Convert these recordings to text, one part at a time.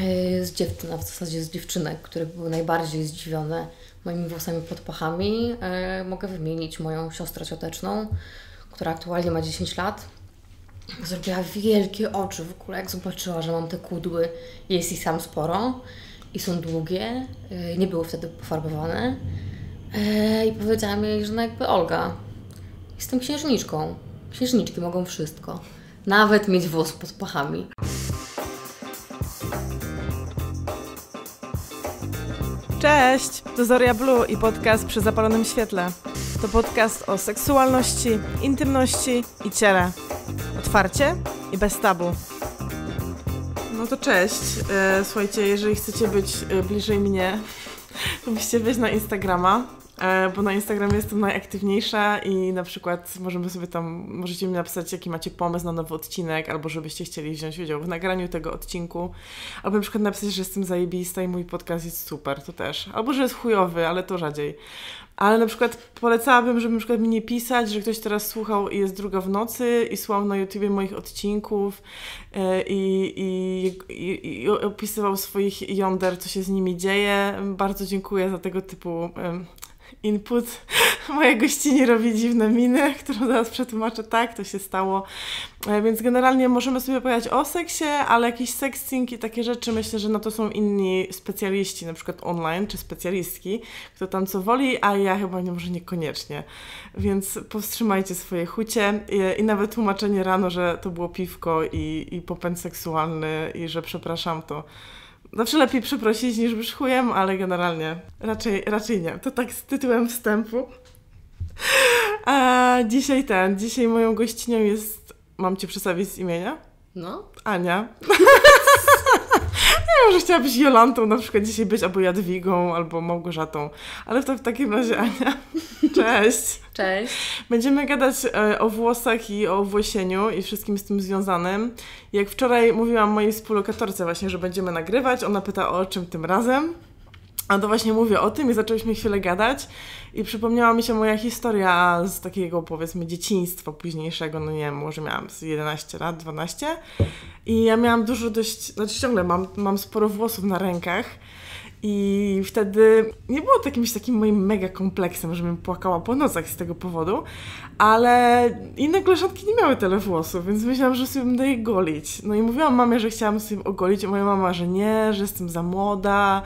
yy, z dziewczyn, a w zasadzie z dziewczynek, które były najbardziej zdziwione moimi włosami pod pachami. Yy, mogę wymienić moją siostrę cioteczną, która aktualnie ma 10 lat. Zrobiła wielkie oczy w ogóle, jak zobaczyła, że mam te kudły. Jest ich sam sporo i są długie. Yy, nie były wtedy pofarbowane. I powiedziałam jej, że no jakby Olga, jestem księżniczką. Księżniczki mogą wszystko. Nawet mieć włos pod pachami. Cześć! To Zoria Blue i podcast przy zapalonym świetle. To podcast o seksualności, intymności i ciele. Otwarcie i bez tabu. No to cześć. E, słuchajcie, jeżeli chcecie być e, bliżej mnie, to musicie wejść na Instagrama, bo na Instagramie jestem najaktywniejsza i na przykład możemy sobie tam, możecie mi napisać, jaki macie pomysł na nowy odcinek, albo żebyście chcieli wziąć udział w nagraniu tego odcinku, albo na przykład napisać, że jestem zajebista i mój podcast jest super, to też. Albo, że jest chujowy, ale to rzadziej. Ale na przykład polecałabym, żeby na przykład mi nie pisać, że ktoś teraz słuchał i jest druga w nocy i słuchał na YouTubie moich odcinków e, i, i, i, i opisywał swoich jąder, co się z nimi dzieje. Bardzo dziękuję za tego typu input. Moja gościni robi dziwne miny, którą zaraz przetłumaczę. Tak, to się stało. E, Więc generalnie możemy sobie powiedzieć o seksie, ale jakiś sexting i takie rzeczy myślę, że no to są inni specjaliści, na przykład online, czy specjalistki, kto tam co woli, a ja chyba nie, może niekoniecznie. Więc powstrzymajcie swoje chucie i, i nawet tłumaczenie rano, że to było piwko i, i popęd seksualny i że przepraszam, to Zawsze lepiej przeprosić niż być chujem, ale generalnie raczej, raczej nie. To tak z tytułem wstępu. A dzisiaj ten, dzisiaj moją gościnią jest, mam Cię przedstawić z imienia? No, Ania. Ja może chciałabyś Jolantą na przykład dzisiaj być, albo Jadwigą, albo Małgorzatą. Ale to w takim razie Ania. Cześć. cześć. Będziemy gadać e, o włosach i o włosieniu i wszystkim z tym związanym. Jak wczoraj mówiłam mojej współlokatorce właśnie, że będziemy nagrywać, ona pyta o czym tym razem. A to właśnie mówię o tym i zaczęłyśmy chwilę gadać i przypomniała mi się moja historia z takiego powiedzmy dzieciństwa późniejszego, no nie wiem, może miałam z 11 lat, 12 i ja miałam dużo dość, znaczy ciągle mam, mam sporo włosów na rękach. I wtedy nie było to jakimś takim moim mega kompleksem, żebym płakała po nocach z tego powodu, ale inne koleżanki nie miały tyle włosów, więc myślałam, że sobie będę je golić. No i mówiłam mamie, że chciałam sobie ogolić, a moja mama, że nie, że jestem za młoda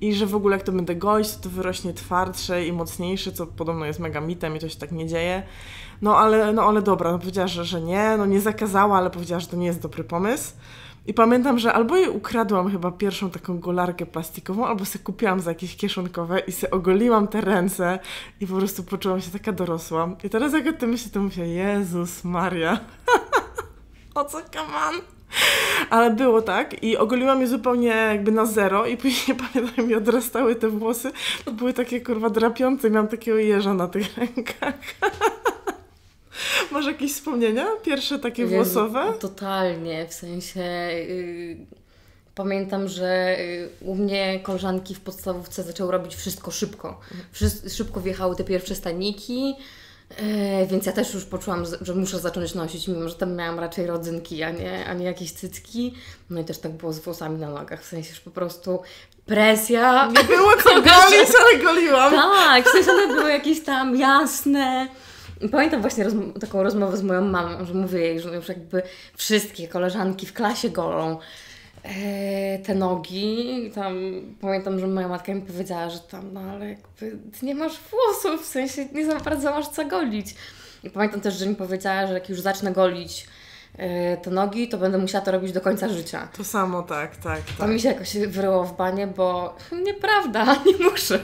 i że w ogóle jak to będę golić, to to wyrośnie twardsze i mocniejsze, co podobno jest mega mitem i to się tak nie dzieje. No ale, no ale dobra, no powiedziała, że, że nie, no nie zakazała, ale powiedziała, że to nie jest dobry pomysł. I pamiętam, że albo jej ukradłam chyba pierwszą taką golarkę plastikową, albo sobie kupiłam za jakieś kieszonkowe i sobie ogoliłam te ręce i po prostu poczułam się taka dorosła. I teraz jak o tym myślę, to myślę, Jezus Maria, o co kaman? Ale było tak i ogoliłam je zupełnie jakby na zero i później pamiętam mi odrastały te włosy. To były takie kurwa drapiące, miałam takiego jeża na tych rękach. Masz jakieś wspomnienia? Pierwsze takie Jezu, włosowe? Totalnie, w sensie yy, pamiętam, że yy, u mnie koleżanki w podstawówce zaczęły robić wszystko szybko. Wszys- szybko wjechały te pierwsze staniki, yy, więc ja też już poczułam, że muszę zacząć nosić, mimo że tam miałam raczej rodzynki, a nie, a nie jakieś cycki. No i też tak było z włosami na nogach, w sensie, że po prostu presja. Nie było co golić, ale goliłam. Tak, w sensie one były jakieś tam jasne. Pamiętam właśnie taką rozmowę z moją mamą, że mówię jej, że już jakby wszystkie koleżanki w klasie golą e, te nogi. I tam pamiętam, że moja matka mi powiedziała, że tam, no ale jakby nie masz włosów, w sensie nie za bardzo masz co golić. I pamiętam też, że mi powiedziała, że jak już zacznę golić e, te nogi, to będę musiała to robić do końca życia. To samo, tak, tak, To tak. mi się jakoś wryło w banie, bo nieprawda, nie muszę.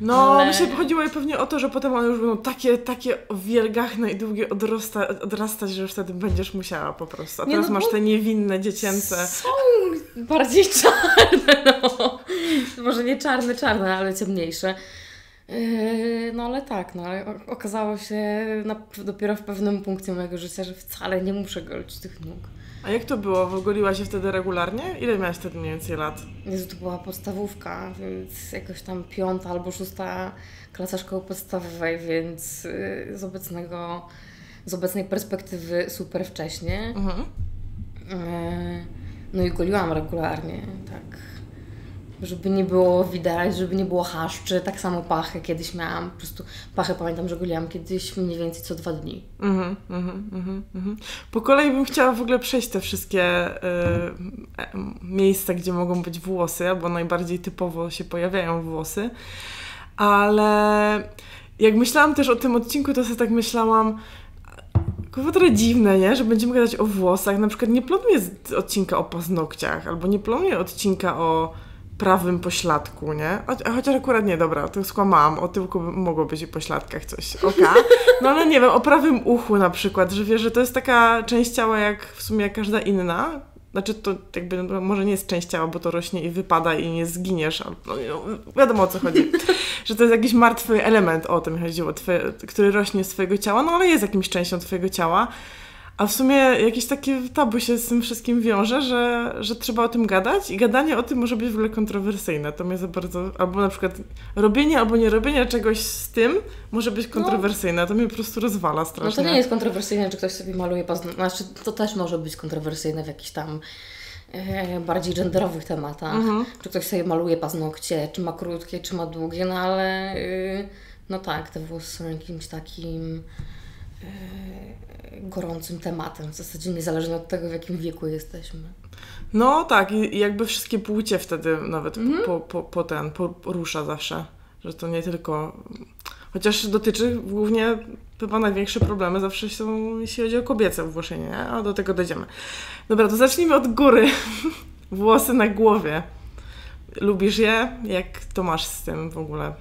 No, Ale- myślę, chodziło jej pewnie o to, że potem one już będą takie, takie wielgachne i długie odrosta, odrastać, że już wtedy będziesz musiała po prostu. A Nie, teraz no masz te niewinne, dziecięce. Są bardziej czarne, no. Może nie czarne, czarne, ale ciemniejsze. Yy, No ale tak, no ale okazało się na, dopiero w pewnym punkcie mojego życia, że wcale nie muszę golić tych nóg. A jak to było? Wygoliła się wtedy regularnie? Ile miałaś wtedy mniej więcej lat? Jezu, to była podstawówka, więc jakoś tam piąta albo szósta klasa szkoły podstawowej, więc yy, z obecnego, z obecnej perspektywy super wcześnie. Mhm. Yy, No i goliłam regularnie, tak. Żeby nie było widać, żeby nie było haszczy. Tak samo pachę kiedyś miałam. Po prostu pachę pamiętam, że goliłam kiedyś mniej więcej co dwa dni. Mhm, mhm, mhm, mhm. Po kolei bym chciała w ogóle przejść te wszystkie y, miejsca, gdzie mogą być włosy, albo najbardziej typowo się pojawiają włosy. Ale jak myślałam też o tym odcinku, to sobie tak myślałam, Kurwa trochę dziwne, nie? Że będziemy gadać o włosach. Na przykład nie planuję odcinka o paznokciach, albo nie planuję odcinka o prawym pośladku, nie? Chociaż akurat nie, dobra, to skłamałam, o tyłku mogło być i pośladkach coś, oka. No ale nie wiem, o prawym uchu na przykład, że wiesz, że to jest taka część ciała jak w sumie każda inna, znaczy to jakby no, może nie jest część ciała, bo to rośnie i wypada i nie zginiesz. No, no, wiadomo o co chodzi. że to jest jakiś martwy element, o tym chodziło, twoje, który rośnie z twojego ciała, no ale jest jakimś częścią twojego ciała. A w sumie jakieś takie tabu się z tym wszystkim wiąże, że, że trzeba o tym gadać i gadanie o tym może być w ogóle kontrowersyjne. To mnie za bardzo, albo na przykład robienie albo nie robienie czegoś z tym może być no. kontrowersyjne. To mnie po prostu rozwala strasznie. No to nie jest kontrowersyjne, czy ktoś sobie maluje paznokcie. Znaczy to też może być kontrowersyjne w jakichś tam e, bardziej genderowych tematach. Mhm. Czy ktoś sobie maluje paznokcie, czy ma krótkie, czy ma długie, no ale y, no tak, te włosy są jakimś takim e, gorącym tematem, w zasadzie niezależnie od tego, w jakim wieku jesteśmy. No tak, i jakby wszystkie płcie wtedy nawet mm. po, po, po ten, porusza zawsze, że to nie tylko... Chociaż dotyczy głównie, chyba największe problemy zawsze są, jeśli chodzi o kobiece uwłoszenie, a do tego dojdziemy. Dobra, to zacznijmy od góry. Włosy na głowie. Lubisz je? Jak to masz z tym w ogóle?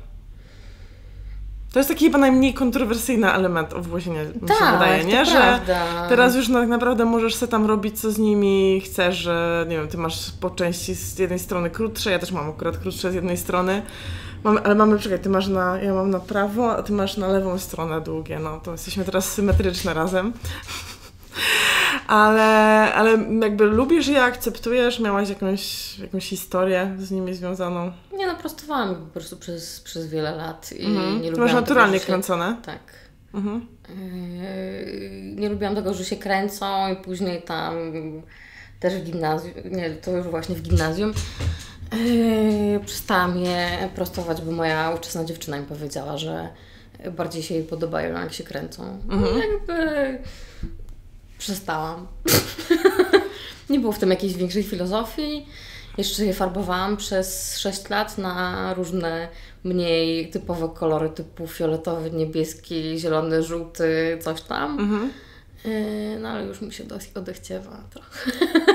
To jest taki chyba najmniej kontrowersyjny element owłosienia, mi tak, się wydaje, nie? Że prawda. teraz już tak naprawdę możesz sobie tam robić, co z nimi chcesz, że nie wiem, ty masz po części z jednej strony krótsze, ja też mam akurat krótsze z jednej strony, Mamy, ale mamy, czekaj, ty masz na, ja mam na prawo, a ty masz na lewą stronę długie, no to jesteśmy teraz symetryczne razem. Ale, ale jakby lubisz je, akceptujesz, miałaś jakąś, jakąś historię z nimi związaną? Nie no, prostowałam po prostu przez, przez wiele lat i mhm. nie lubiłam Masz naturalnie tego, się... kręcone? Tak. Mhm. Yy, nie lubiłam tego, że się kręcą i później tam też w gimnazjum, nie, to już właśnie w gimnazjum yy, przestałam je prostować, bo moja ówczesna dziewczyna mi powiedziała, że bardziej się jej podobają, jak się kręcą. No, mhm. jakby przestałam. nie było w tym jakiejś większej filozofii. Jeszcze je farbowałam przez 6 lat na różne mniej typowe kolory typu fioletowy, niebieski, zielony, żółty, coś tam. Mhm. Yy, no ale już mi się odechciewa trochę.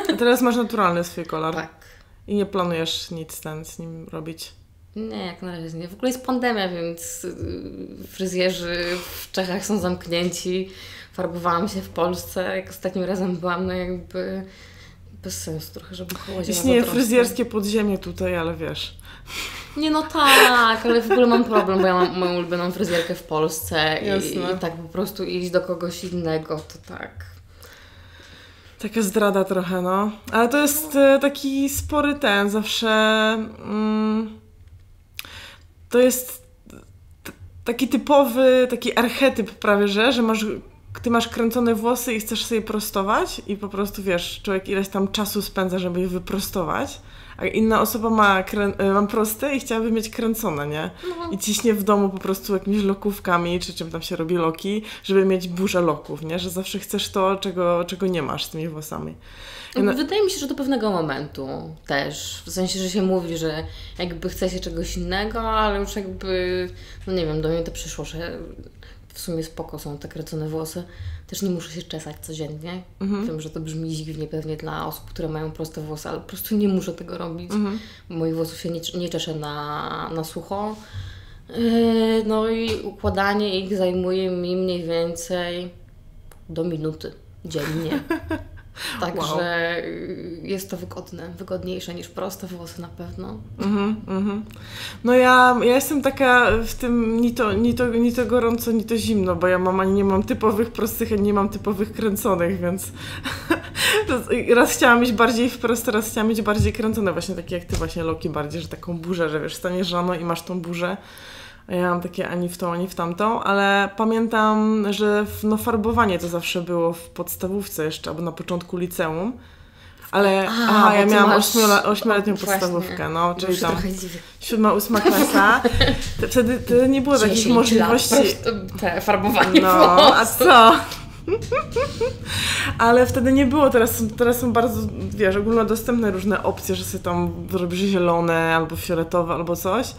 A teraz masz naturalny swój kolor? Tak. I nie planujesz nic ten z nim robić? Nie, jak na razie nie. W ogóle jest pandemia, więc y, fryzjerzy w Czechach są zamknięci. Farbowałam się w Polsce. Jak ostatnim razem byłam, no jakby bez sensu trochę, żeby chodzić. Istnieje fryzjerskie podziemie tutaj, ale wiesz. Nie no tak, ale w ogóle mam problem, bo ja mam moją ulubioną fryzjerkę w Polsce i, i, tak po prostu iść do kogoś innego, to tak. Taka zdrada trochę, no. Ale to jest e, taki spory ten, zawsze... Mm, to jest taki typowy, taki archetyp prawie, że, że masz ty masz kręcone włosy i chcesz sobie prostować i po prostu wiesz, człowiek ileś tam czasu spędza, żeby je wyprostować, a inna osoba ma, krę- e, ma proste i chciałaby mieć kręcone, nie? No. I ciśnie w domu po prostu jakimiś lokówkami, czy czym tam się robi loki, żeby mieć burzę loków, nie? Że zawsze chcesz to, czego, czego nie masz z tymi włosami. No, Wydaje mi się, że do pewnego momentu też. W sensie, że się mówi, że jakby chce się czegoś innego, ale już jakby, no nie wiem, do mnie to przyszło, że sumie spoko są te kręcone włosy. Też nie muszę się czesać codziennie. Mhm. Wiem, że to brzmi dziwnie pewnie dla osób, które mają proste włosy, ale po prostu nie muszę tego robić. Mhm. Moich włosów się nie, nie czeszę na, na sucho. Yy, no i układanie ich zajmuje mi mniej więcej do minuty dziennie. Także wow. jest to wygodne, wygodniejsze niż proste włosy na pewno. Mm -hmm. No ja, ja jestem taka w tym ni to, ni, to, ni to gorąco, ni to zimno, bo ja mam ani nie mam typowych prostych, ani nie mam typowych kręconych, więc raz chciałam mieć bardziej wprost, raz chciałam mieć bardziej kręcone, właśnie takie jak ty właśnie Loki bardziej, że taką burzę, że wiesz, staniesz rano i masz tą burzę ja mam takie ani w tą, ani w tamtą, ale pamiętam, że no farbowanie to zawsze było w podstawówce jeszcze, albo na początku liceum. Ale A, aha, ja miałam masz- ośmiola, ośmioletnią Właśnie. podstawówkę, no, czyli tam siódma, ósma klasa. To wtedy, wtedy nie było takich 10 możliwości. Lat, te farbowanie No, a co? Ale wtedy nie było, teraz, są- teraz są bardzo, wiesz, ogólnodostępne różne opcje, że sobie tam robisz zielone albo fioletowe albo coś.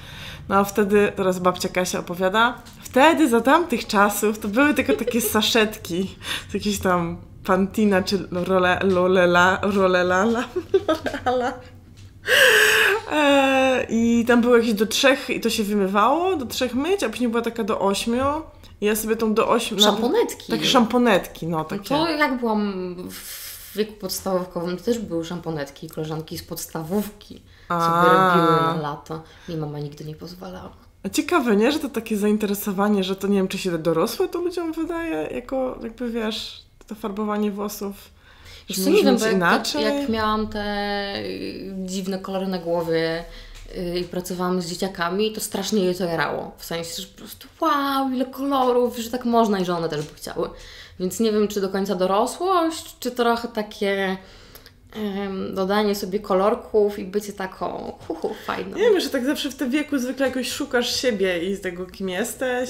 No a wtedy, teraz babcia Kasia opowiada, wtedy za tamtych czasów to były tylko takie saszetki, z jakieś tam Pantina czy role, Lolela, Lolala. Eee, I tam było jakieś do trzech i to się wymywało, do trzech myć, a później była taka do ośmiu. I ja sobie tą do ośmiu... Szamponetki. Takie szamponetki, no No takie. to jak byłam w wieku podstawówkowym, to też były szamponetki, koleżanki z podstawówki A. sobie robiły na lato. Mi mama nigdy nie pozwalała. Ciekawe, nie? Że to takie zainteresowanie, że to nie wiem, czy się dorosłe to ludziom wydaje, jako jakby wiesz, to farbowanie włosów. Że co, nie wiem, bo jak, jak miałam te y, dziwne kolory na głowie y, i pracowałam z dzieciakami, to strasznie je to jarało. W sensie, że po prostu wow, ile kolorów, że tak można i że one też by chciały. Więc nie wiem, czy do końca dorosłość, czy trochę takie dodanie sobie kolorków i bycie taką hu, hu, fajną. Nie wiem, że tak zawsze w tym wieku zwykle jakoś szukasz siebie i z tego, kim jesteś.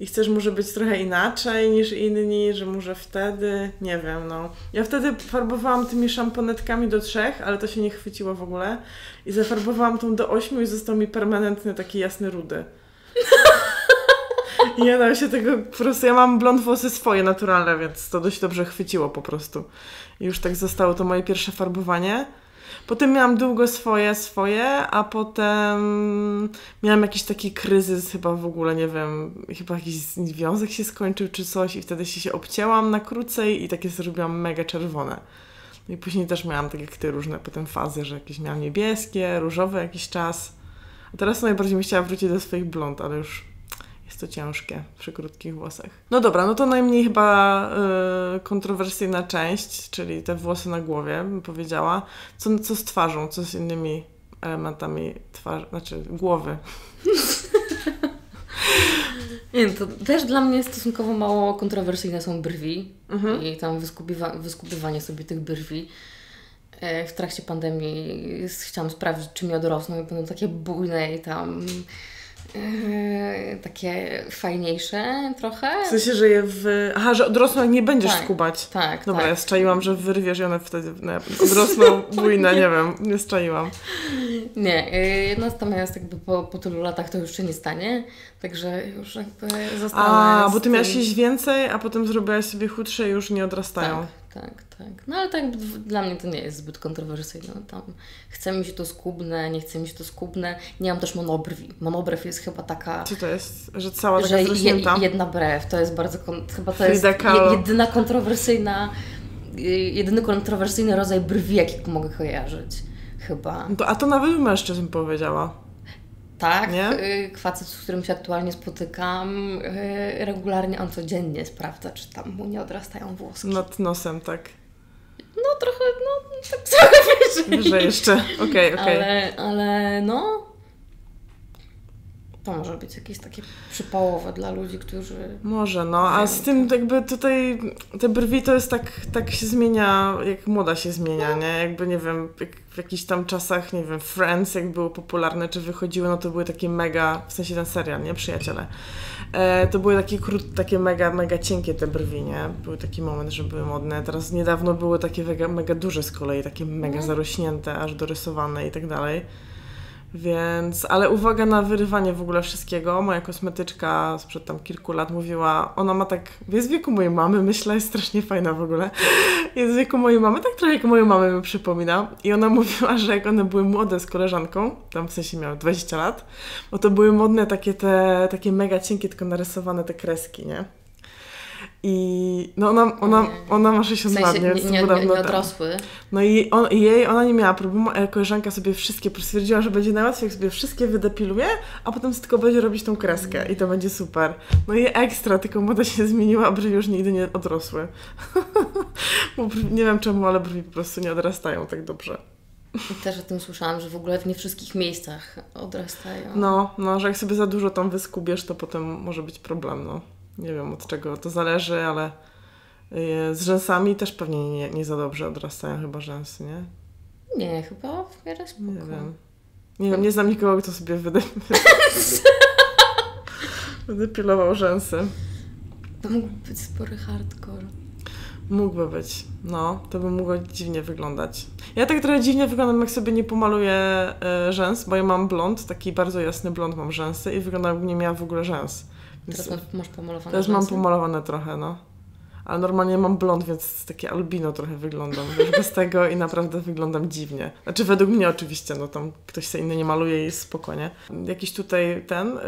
I chcesz może być trochę inaczej niż inni, że może wtedy, nie wiem, no. Ja wtedy farbowałam tymi szamponetkami do trzech, ale to się nie chwyciło w ogóle. I zafarbowałam tą do ośmiu i został mi permanentny taki jasny rudy. Nie dam się tego, po prostu ja mam blond włosy swoje naturalne, więc to dość dobrze chwyciło po prostu. I już tak zostało to moje pierwsze farbowanie. Potem miałam długo swoje, swoje, a potem miałam jakiś taki kryzys chyba w ogóle, nie wiem, chyba jakiś związek się skończył czy coś i wtedy się, się obcięłam na krócej i takie zrobiłam mega czerwone. No I później też miałam tak jak ty różne potem fazy, że jakieś miałam niebieskie, różowe jakiś czas. A teraz najbardziej bym chciała wrócić do swoich blond, ale już jest to ciężkie przy krótkich włosach. No dobra, no to najmniej chyba y, kontrowersyjna część, czyli te włosy na głowie, bym powiedziała. Co, co z twarzą, co z innymi elementami twarzy, znaczy głowy. Nie to też dla mnie stosunkowo mało kontrowersyjne są brwi Mhm. i tam wyskubiwa- wyskubywanie sobie tych brwi. E, W trakcie pandemii chciałam sprawdzić, czy mi odrosną i będą takie bujne i tam e, takie fajniejsze trochę. W sensie, że je w... Aha, że odrosną jak nie będziesz Tak. skubać. Tak, Dobra, tak. ja strzaiłam, że wyrwiesz i one wtedy nie, odrosną bujne, nie wiem, nie strzaiłam. Nie, y, natomiast jakby po, po tylu latach to już się nie stanie, także już jakby zostanę A, bo ty miałaś jeść więcej, a potem zrobiłaś sobie chudsze i już nie odrastają. Tak, tak, tak. No ale tak dla mnie to nie jest zbyt kontrowersyjne. Tam chce mi się to skubne, nie chce mi się to skubne. Nie mam też monobrwi. Monobrew jest chyba taka, Co to jest? Że cała taka że je, jedna brew to jest bardzo, chyba to jest jedyna kontrowersyjna, jedyny kontrowersyjny rodzaj brwi, jaki mogę kojarzyć. Chyba. No To, a to nawet u mężczyzn powiedziała. Tak, Nie? y, facet, z którym się aktualnie spotykam, y, regularnie on codziennie sprawdza, czy tam mu nie odrastają włoski. Nad nosem, tak. No trochę, no tak trochę wyżej. Że jeszcze. Okej, okej. Ale, ale no. To może być jakieś takie przypałowe dla ludzi, którzy. Może, no. A z tym jakby tutaj te brwi to jest tak, tak się zmienia, jak moda się zmienia, nie? Jakby, nie wiem, jak w jakichś tam czasach, nie wiem, Friends, jak było popularne, czy wychodziły, no to były takie mega, w sensie ten serial, nie? Przyjaciele. E, to były takie krót, takie mega, mega cienkie te brwi, nie? Był taki moment, że były modne. Teraz niedawno były takie mega, mega duże z kolei, takie mega zarośnięte, aż dorysowane i tak dalej. Więc, ale uwaga na wyrywanie w ogóle wszystkiego. Moja kosmetyczka sprzed tam kilku lat mówiła, ona ma tak, jest w wieku mojej mamy, myślę, jest strasznie fajna w ogóle. Jest w wieku mojej mamy, tak trochę jak moją mamę mi przypomina. I ona mówiła, że jak one były młode z koleżanką, tam w sensie miały 20 lat, bo to były modne takie te, takie mega cienkie, tylko narysowane te kreski, nie? I no ona, ona, ona ma W 60 lat, sensie nie? nie, Więc nie, nie, nie odrosły. No i on, jej, ona nie miała problemu, ale koleżanka sobie wszystkie, stwierdziła, że będzie najłatwiej, jak sobie wszystkie wydepiluje, a potem tylko będzie robić tą kreskę i to będzie super. No i ekstra, tylko moda się zmieniła, a brwi już nigdy nie odrosły. Nie wiem czemu, ale brwi po prostu nie odrastają tak dobrze. I też o tym słyszałam, że w ogóle w nie wszystkich miejscach odrastają. No, no, że jak sobie za dużo tam wyskubiesz, to potem może być problem, no. Nie wiem od czego to zależy, ale Y, Z rzęsami też pewnie nie, nie za dobrze odrastają chyba rzęsy, nie? Nie, chyba w miarę spoko. Nie wiem. Nie wiem, nie znam nikogo, kto sobie wyde... wydepilował rzęsy. To mógł być spory hardcore. Mógłby być. No, to by mogło dziwnie wyglądać. Ja tak trochę dziwnie wyglądam, jak sobie nie pomaluję e, rzęs, bo ja mam blond, taki bardzo jasny blond mam rzęsy i wyglądam, jakbym nie miała w ogóle rzęs. Teraz masz, pomalowane Też mam pomalowane trochę, no. Ale normalnie mam blond, więc takie albino trochę wyglądam. Wiesz, bez tego i naprawdę wyglądam dziwnie. Znaczy według mnie oczywiście, no tam ktoś sobie inny nie maluje i spokojnie. Jakiś tutaj ten, y,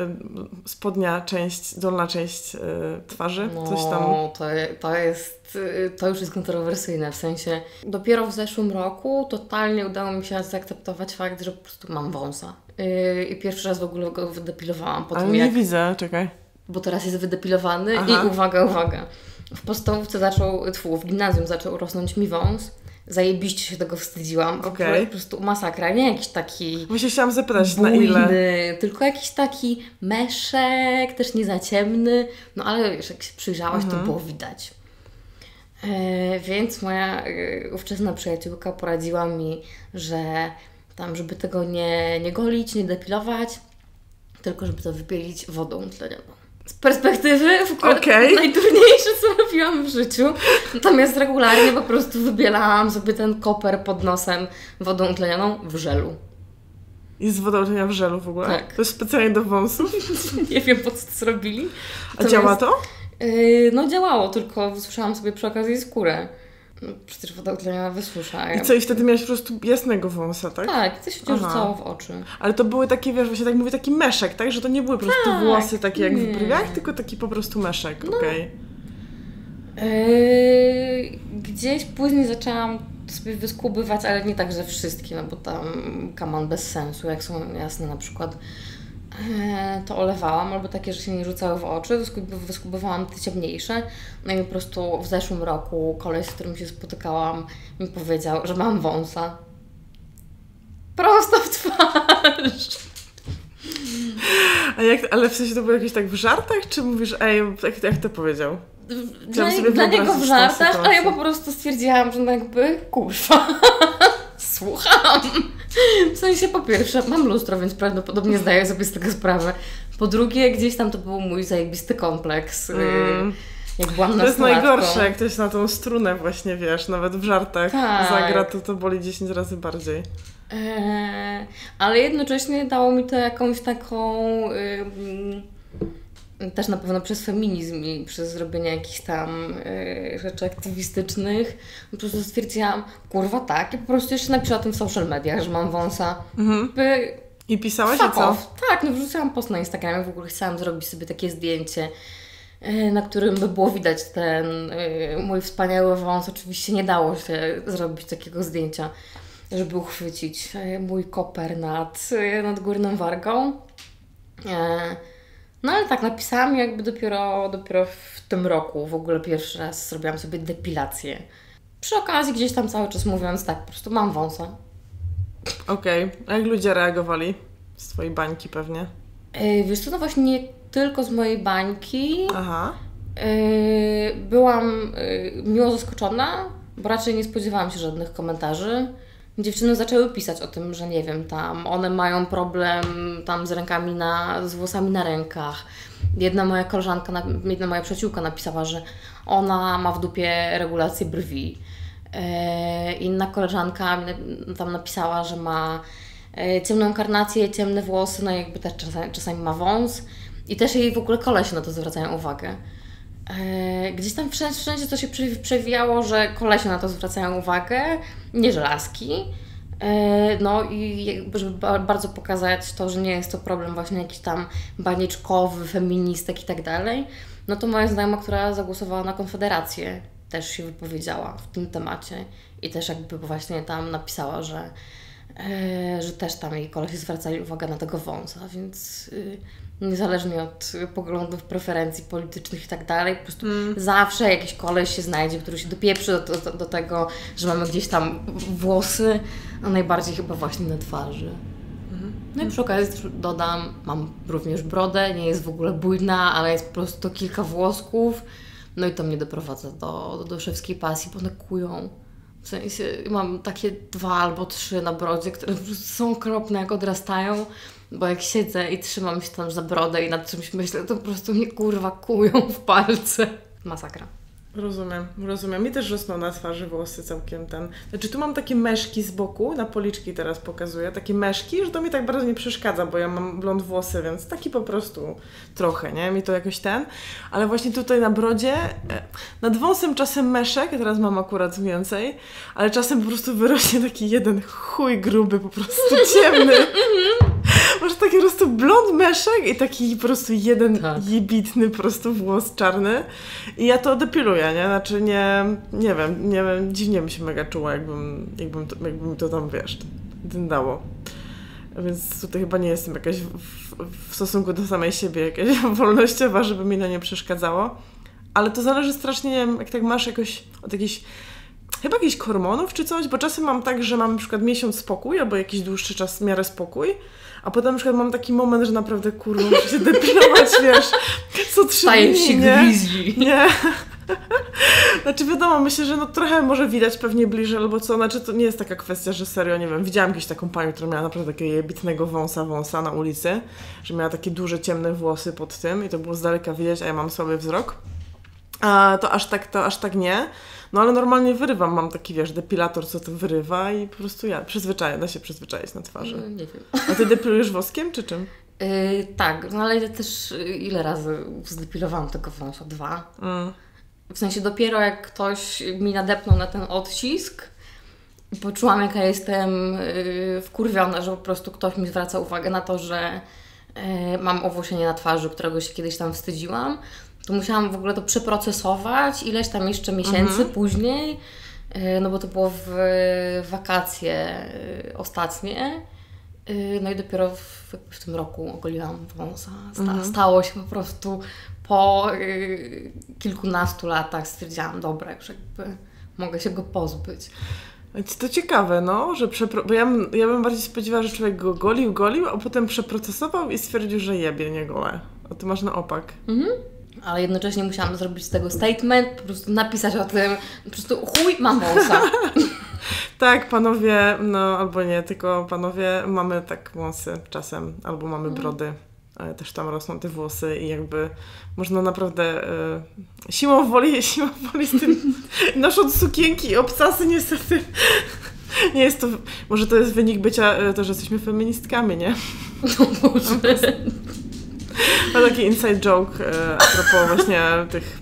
spodnia część, dolna część y, twarzy, No, coś tam. to, to jest, y, to już jest kontrowersyjne, w sensie dopiero w zeszłym roku totalnie udało mi się zaakceptować fakt, że po prostu mam wąsa. I pierwszy raz w ogóle go wydepilowałam po Ale nie jak, widzę, czekaj. Bo teraz jest wydepilowany Aha. i uwaga, uwaga, w podstawówce zaczął, tfu, w gimnazjum zaczął rosnąć mi wąs. Zajebiście się tego wstydziłam. Okej. Po prostu masakra, nie jakiś taki Właśnie chciałam zapytać, na bujny, ile? tylko jakiś taki meszek, też nie za ciemny, no ale wiesz, jak się przyjrzałaś, Mhm. to było widać. E, więc moja e, ówczesna przyjaciółka poradziła mi, że tam, żeby tego nie, nie golić, nie depilować, tylko żeby to wypielić wodą tleniową. Z perspektywy w ogóle Okej. najtrudniejsze, co robiłam w życiu. Natomiast regularnie po prostu wybielałam sobie ten koper pod nosem wodą tlenioną w żelu. Jest woda uczenia w żelu w ogóle? Tak. To jest specjalnie do wąsów? Nie wiem, po co to zrobili. A działa to? Yy, no działało, tylko wysuszałam sobie przy okazji skórę. No, przecież woda utleniona wysusza. I co, i wtedy miałeś po prostu jasnego wąsa, tak? Tak, to się Aha. rzucało w oczy. Ale to były takie, wiesz, właśnie tak mówię, taki meszek, tak? Że to nie były po prostu Tak, włosy takie jak nie. w brwiach, tylko taki po prostu meszek, okej. Yy, gdzieś później zaczęłam sobie wyskubywać, ale nie tak, że wszystkie, no bo tam kaman bez sensu, jak są jasne na przykład, to olewałam, albo takie, że się nie rzucały w oczy, wyskubywałam te ciemniejsze. No i po prostu w zeszłym roku koleś, z którym się spotykałam, mi powiedział, że mam wąsa. Prosto w twarz. A jak, ale w sensie to było jakieś tak w żartach, czy mówisz, ej, jak, jak to powiedział? Dla, Chciałam sobie dla niego w żartach, a ja po prostu stwierdziłam, że no jakby kurwa. Słucham. W sensie po pierwsze mam lustro, więc prawdopodobnie zdaję sobie z tego sprawę. Po drugie gdzieś tam to był mój zajebisty kompleks. Mm. Mm. Jak byłam To jest najgorsze, jak ktoś na tą strunę właśnie, wiesz, nawet w żartach Tak. zagra, to to boli 10 razy bardziej. Eee, ale jednocześnie dało mi to jakąś taką. ym, też na pewno przez feminizm i przez zrobienie jakichś tam y, rzeczy aktywistycznych. Po prostu stwierdziłam, kurwa tak, i po prostu jeszcze napiszę o tym w social mediach, że mam wąsa. Mhm. By, I pisałaś, i fuck co? off. Tak, no wrzuciłam post na Instagramie, w ogóle chciałam zrobić sobie takie zdjęcie, y, na którym by było widać ten y, mój wspaniały wąs. Oczywiście nie dało się zrobić takiego zdjęcia, żeby uchwycić mój koper nad, nad górną wargą. E, No ale tak, napisałam jakby dopiero, dopiero w tym roku w ogóle pierwszy raz zrobiłam sobie depilację. Przy okazji gdzieś tam cały czas mówiąc tak, po prostu mam wąsa. Okej. A jak ludzie reagowali? Z twojej bańki pewnie. Yy, wiesz co, no właśnie nie tylko z mojej bańki. Aha. Yy, byłam yy, miło zaskoczona, bo raczej nie spodziewałam się żadnych komentarzy. Dziewczyny zaczęły pisać o tym, że nie wiem, tam one mają problem tam z rękami na, z włosami na rękach. Jedna moja koleżanka, na- jedna moja przyjaciółka napisała, że ona ma w dupie regulację brwi. Yy, inna koleżanka tam napisała, że ma yy, ciemną karnację, ciemne włosy, no jakby też czasami, czasami ma wąs. I też jej w ogóle kolesie na to zwracają uwagę. E, Gdzieś tam wszędzie, wszędzie to się prze- przewijało, że kolesie na to zwracają uwagę, nie że laski. E, No i żeby ba- bardzo pokazać to, że nie jest to problem właśnie jakiś tam banieczkowy, feministek i tak dalej, no to moja znajoma, która zagłosowała na Konfederację, też się wypowiedziała w tym temacie i też jakby właśnie tam napisała, że, e, że też tam jej kolesie zwracali uwagę na tego wąsa, więc y, niezależnie od poglądów, preferencji politycznych i tak dalej, po prostu zawsze jakiś koleś się znajdzie, który się dopieprzy do, do, do tego, że mamy gdzieś tam włosy, a najbardziej chyba właśnie na twarzy. No i przy okazji dodam, mam również brodę, nie jest w ogóle bujna, ale jest po prostu kilka włosków. No i to mnie doprowadza do, do, do szewskiej pasji, bo one kują. W sensie mam takie dwa albo trzy na brodzie, które po prostu są okropne, jak odrastają, bo jak siedzę i trzymam się tam za brodę i nad czymś myślę, to po prostu mnie kurwa kują w palce. Masakra. Rozumiem, rozumiem. Mi też rosną na twarzy włosy całkiem ten. Znaczy tu mam takie meszki z boku, na policzki teraz pokazuję, takie meszki, że to mi tak bardzo nie przeszkadza, bo ja mam blond włosy, więc taki po prostu trochę, nie? Mi to jakoś ten. Ale właśnie tutaj na brodzie, e, nad wąsem czasem meszek, teraz mam akurat więcej, ale czasem po prostu wyrośnie taki jeden chuj gruby, po prostu ciemny. Masz taki po prostu blond meszek i taki po prostu jeden Tak. jebitny po prostu włos czarny. I ja to depiluję, nie? Znaczy nie, nie wiem, nie wiem, dziwnie bym się mega czuła, jakbym, jakbym, to, jakbym to tam, wiesz, dyndało. Więc tutaj chyba nie jestem jakaś w, w, stosunku do samej siebie jakaś wolnościowa, żeby mi to nie przeszkadzało. Ale to zależy strasznie, nie wiem, jak tak masz jakoś od jakichś chyba jakichś hormonów czy coś, bo czasem mam tak, że mam na przykład miesiąc spokój albo jakiś dłuższy czas w miarę spokój, a potem na przykład mam taki moment, że naprawdę kurwa muszę się depilować, wiesz, co trzy Staje dni, się nie? grizzly. Nie. Znaczy wiadomo, myślę, że no trochę może widać pewnie bliżej albo co, znaczy to nie jest taka kwestia, że serio, nie wiem, widziałam kiedyś taką panią, która miała naprawdę takiego jebitnego wąsa, wąsa na ulicy, że miała takie duże, ciemne włosy pod tym i to było z daleka widać, a ja mam słaby wzrok. A to aż tak, to aż tak nie. No ale normalnie wyrywam, mam taki, wiesz, depilator, co to wyrywa i po prostu ja, przyzwyczaję, da się przyzwyczaić na twarzy. No, nie wiem. A ty depilujesz woskiem, czy czym? Yy, tak, no ale ja też yy, ile razy zdepilowałam tego wąsa? Dwa. Mm. W sensie dopiero jak ktoś mi nadepnął na ten odcisk, poczułam jaka jestem yy, wkurwiona, że po prostu ktoś mi zwraca uwagę na to, że yy, mam owłosienie na twarzy, którego się kiedyś tam wstydziłam. To musiałam w ogóle to przeprocesować ileś tam jeszcze miesięcy później, yy, no bo to było w wakacje yy, ostatnie. No i dopiero w, w tym roku ogoliłam wąsa. Sta, Stało się po prostu po yy, kilkunastu latach stwierdziłam, dobra, już jakby mogę się go pozbyć. Więc To ciekawe, no, że przepro... bo ja, bym- ja bym bardziej spodziewała, że człowiek go golił, golił, a potem przeprocesował i stwierdził, że jebie, nie gole. A ty masz na opak. Ale jednocześnie musiałam zrobić z tego statement, po prostu napisać o tym, po prostu chuj, mam wąsa. Tak, panowie, no albo nie, tylko panowie mamy tak włosy czasem, albo mamy brody. ale Też tam rosną te włosy i jakby można naprawdę e, siłą woli, siłą woli z tym nosząc sukienki i obcasy niestety nie jest to, może to jest wynik bycia, e, to, że jesteśmy feministkami, nie? No Boże. No taki inside joke e, a propos właśnie tych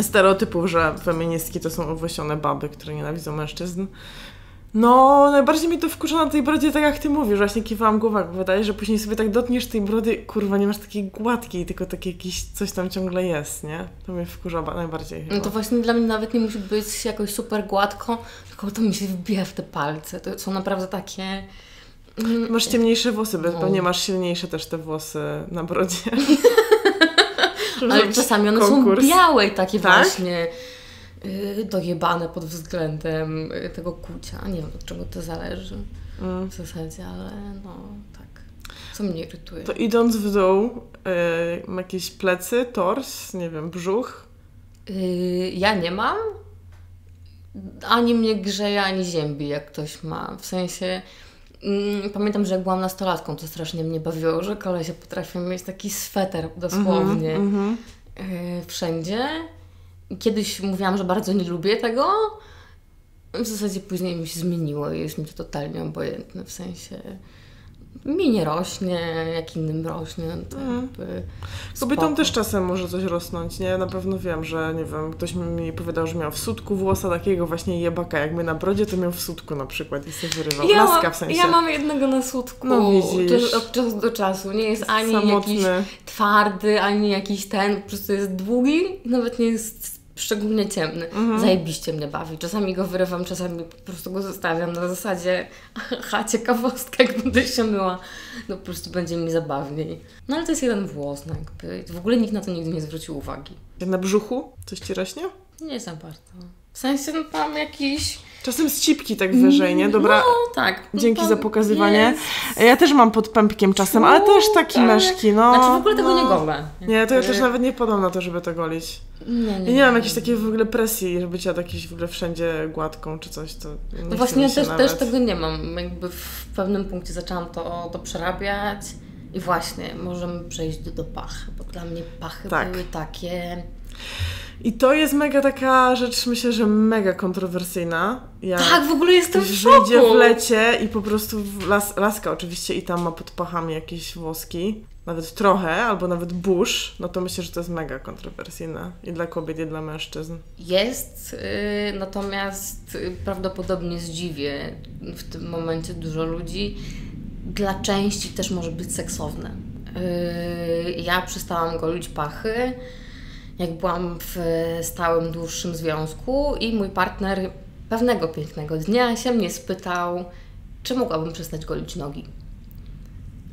stereotypów, że feministki to są owłosione baby, które nienawidzą mężczyzn. No, najbardziej mi to wkurza na tej brodzie, tak jak ty mówisz, właśnie kiwałam głową, bo wydaje, że później sobie tak dotkniesz tej brody, kurwa, nie masz takiej gładkiej, tylko takie jakieś coś tam ciągle jest, nie? To mnie wkurza ba- najbardziej chyba. No to właśnie dla mnie nawet nie musi być jakoś super gładko, tylko to mi się wbija w te palce. To są naprawdę takie... mm, Masz ciemniejsze włosy, bo No. pewnie masz silniejsze też te włosy na brodzie. Ale czasami one konkurs. są białe i takie Tak? właśnie y, dojebane pod względem y, tego kucia. Nie wiem od czego to zależy Mm. w zasadzie, ale no tak. Co mnie irytuje. To idąc w dół, y, jakieś plecy, tors, nie wiem, brzuch. Y, ja nie mam. Ani mnie grzeje, ani ziębi, jak ktoś ma. W sensie. Mm, pamiętam, że jak byłam nastolatką, to strasznie mnie bawiło, że kolesie potrafią mieć taki sweter dosłownie Mhm. y, wszędzie. Kiedyś mówiłam, że bardzo nie lubię tego. W zasadzie później mi się zmieniło i jest mi to totalnie obojętne. W sensie mi nie rośnie, jak innym rośnie. To jakby Kobietom spoko. też czasem może coś rosnąć, nie? Na pewno wiem, że nie wiem, ktoś mi powiedział, że miał w sutku włosa takiego właśnie jebaka, jak my na brodzie, to miał w sutku na przykład i sobie wyrywał. Ja, Laska mam, w sensie. ja mam jednego na słodku. No widzisz. To od czasu do czasu. Nie jest ani Samotny. jakiś twardy, ani jakiś ten. Po prostu jest długi i nawet nie jest szczególnie ciemny. Mhm. Zajebiście mnie bawi. Czasami go wyrywam, czasami po prostu go zostawiam na zasadzie ha, ciekawostka, jak będę się myła. No po prostu będzie mi zabawniej. No ale to jest jeden włos, no jakby. W ogóle nikt na to nigdy nie zwrócił uwagi. Na brzuchu coś ci rośnie? Nie za bardzo. W sensie no, tam jakiś... Czasem z cipki tak wyżej, nie? Dobra, No tak. Dzięki za pokazywanie. jest- Ja też mam pod pępkiem czasem, ale też taki tak. meszki, no. Znaczy w ogóle tego no. nie golę. Nie, to ja też Jakby- nawet nie podam na to, żeby to golić. Nie, Ja nie mam jakiejś takiej w ogóle presji, żeby cię jakiś w ogóle wszędzie gładką czy coś, to nie No właśnie ja też, nawet. też tego nie mam. Jakby w pewnym punkcie zaczęłam to, to przerabiać i właśnie możemy przejść do, do pach, bo dla mnie pachy Tak. były takie... I to jest mega taka rzecz, myślę, że mega kontrowersyjna. Jak Tak, w ogóle jestem w szoku! wyjdzie w lecie i po prostu las, laska oczywiście i tam ma pod pachami jakieś włoski, nawet trochę, albo nawet burz, no to myślę, że to jest mega kontrowersyjne i dla kobiet, i dla mężczyzn. Jest, y, natomiast y, prawdopodobnie zdziwię w tym momencie dużo ludzi. Dla części też może być seksowne. Y, ja przestałam golić pachy, jak byłam w stałym, dłuższym związku i mój partner pewnego pięknego dnia się mnie spytał, czy mogłabym przestać golić nogi.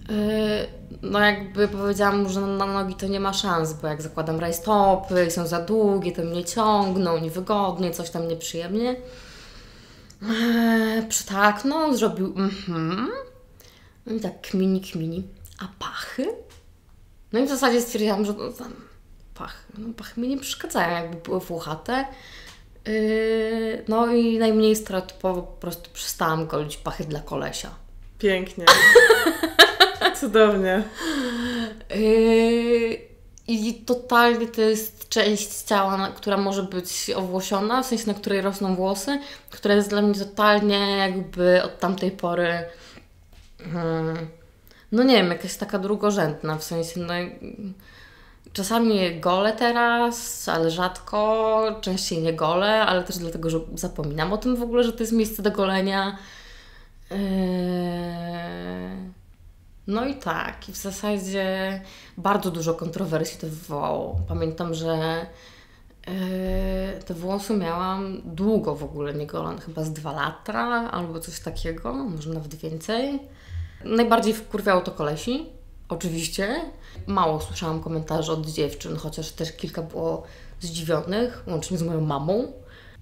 Yy, No jakby powiedziałam mu, że na nogi to nie ma szans, bo jak zakładam rajstopy są za długie, to mnie ciągną, niewygodnie, coś tam nieprzyjemnie. Eee, Przytaknął, zrobił mhm. No i tak kmini, kmini. A pachy? No i w zasadzie stwierdziłam, że no, tam pachy, no pachy mi nie przeszkadzają, jakby były włochate. Yy, No i najmniej stereotypowo po prostu przestałam golić pachy dla kolesia. Pięknie. Cudownie. Yy, I totalnie to jest część ciała, która może być owłosiona, w sensie na której rosną włosy, która jest dla mnie totalnie jakby od tamtej pory, mm, no nie wiem, jakaś taka drugorzędna, w sensie no, czasami je golę teraz, ale rzadko, częściej nie golę, ale też dlatego, że zapominam o tym w ogóle, że to jest miejsce do golenia. Yy, no i tak, i w zasadzie bardzo dużo kontrowersji to wywołało. Pamiętam, że yy, te włosy miałam długo w ogóle nie golone, chyba z dwa lata albo coś takiego, może nawet więcej. Najbardziej wkurwiało to kolesi, oczywiście. Mało słyszałam komentarzy od dziewczyn, chociaż też kilka było zdziwionych, łącznie z moją mamą,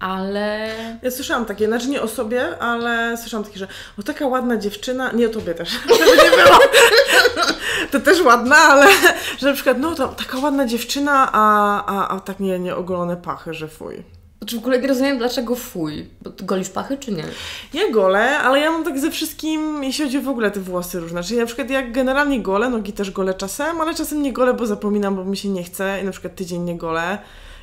ale Ja słyszałam takie, znaczy nie o sobie, ale słyszałam takie, że o taka ładna dziewczyna, nie o tobie też, żeby nie było. To też ładna, ale że na przykład, no to taka ładna dziewczyna, a, a, a tak nie, nie ogolone pachy, że fuj. Znaczy w ogóle nie rozumiem dlaczego fuj. Bo ty golisz pachy czy nie? Ja golę, ale ja mam tak ze wszystkim, jeśli chodzi w ogóle te włosy różne. Czyli na przykład jak generalnie golę, nogi też golę czasem, ale czasem nie golę, bo zapominam, bo mi się nie chce i na przykład tydzień nie golę.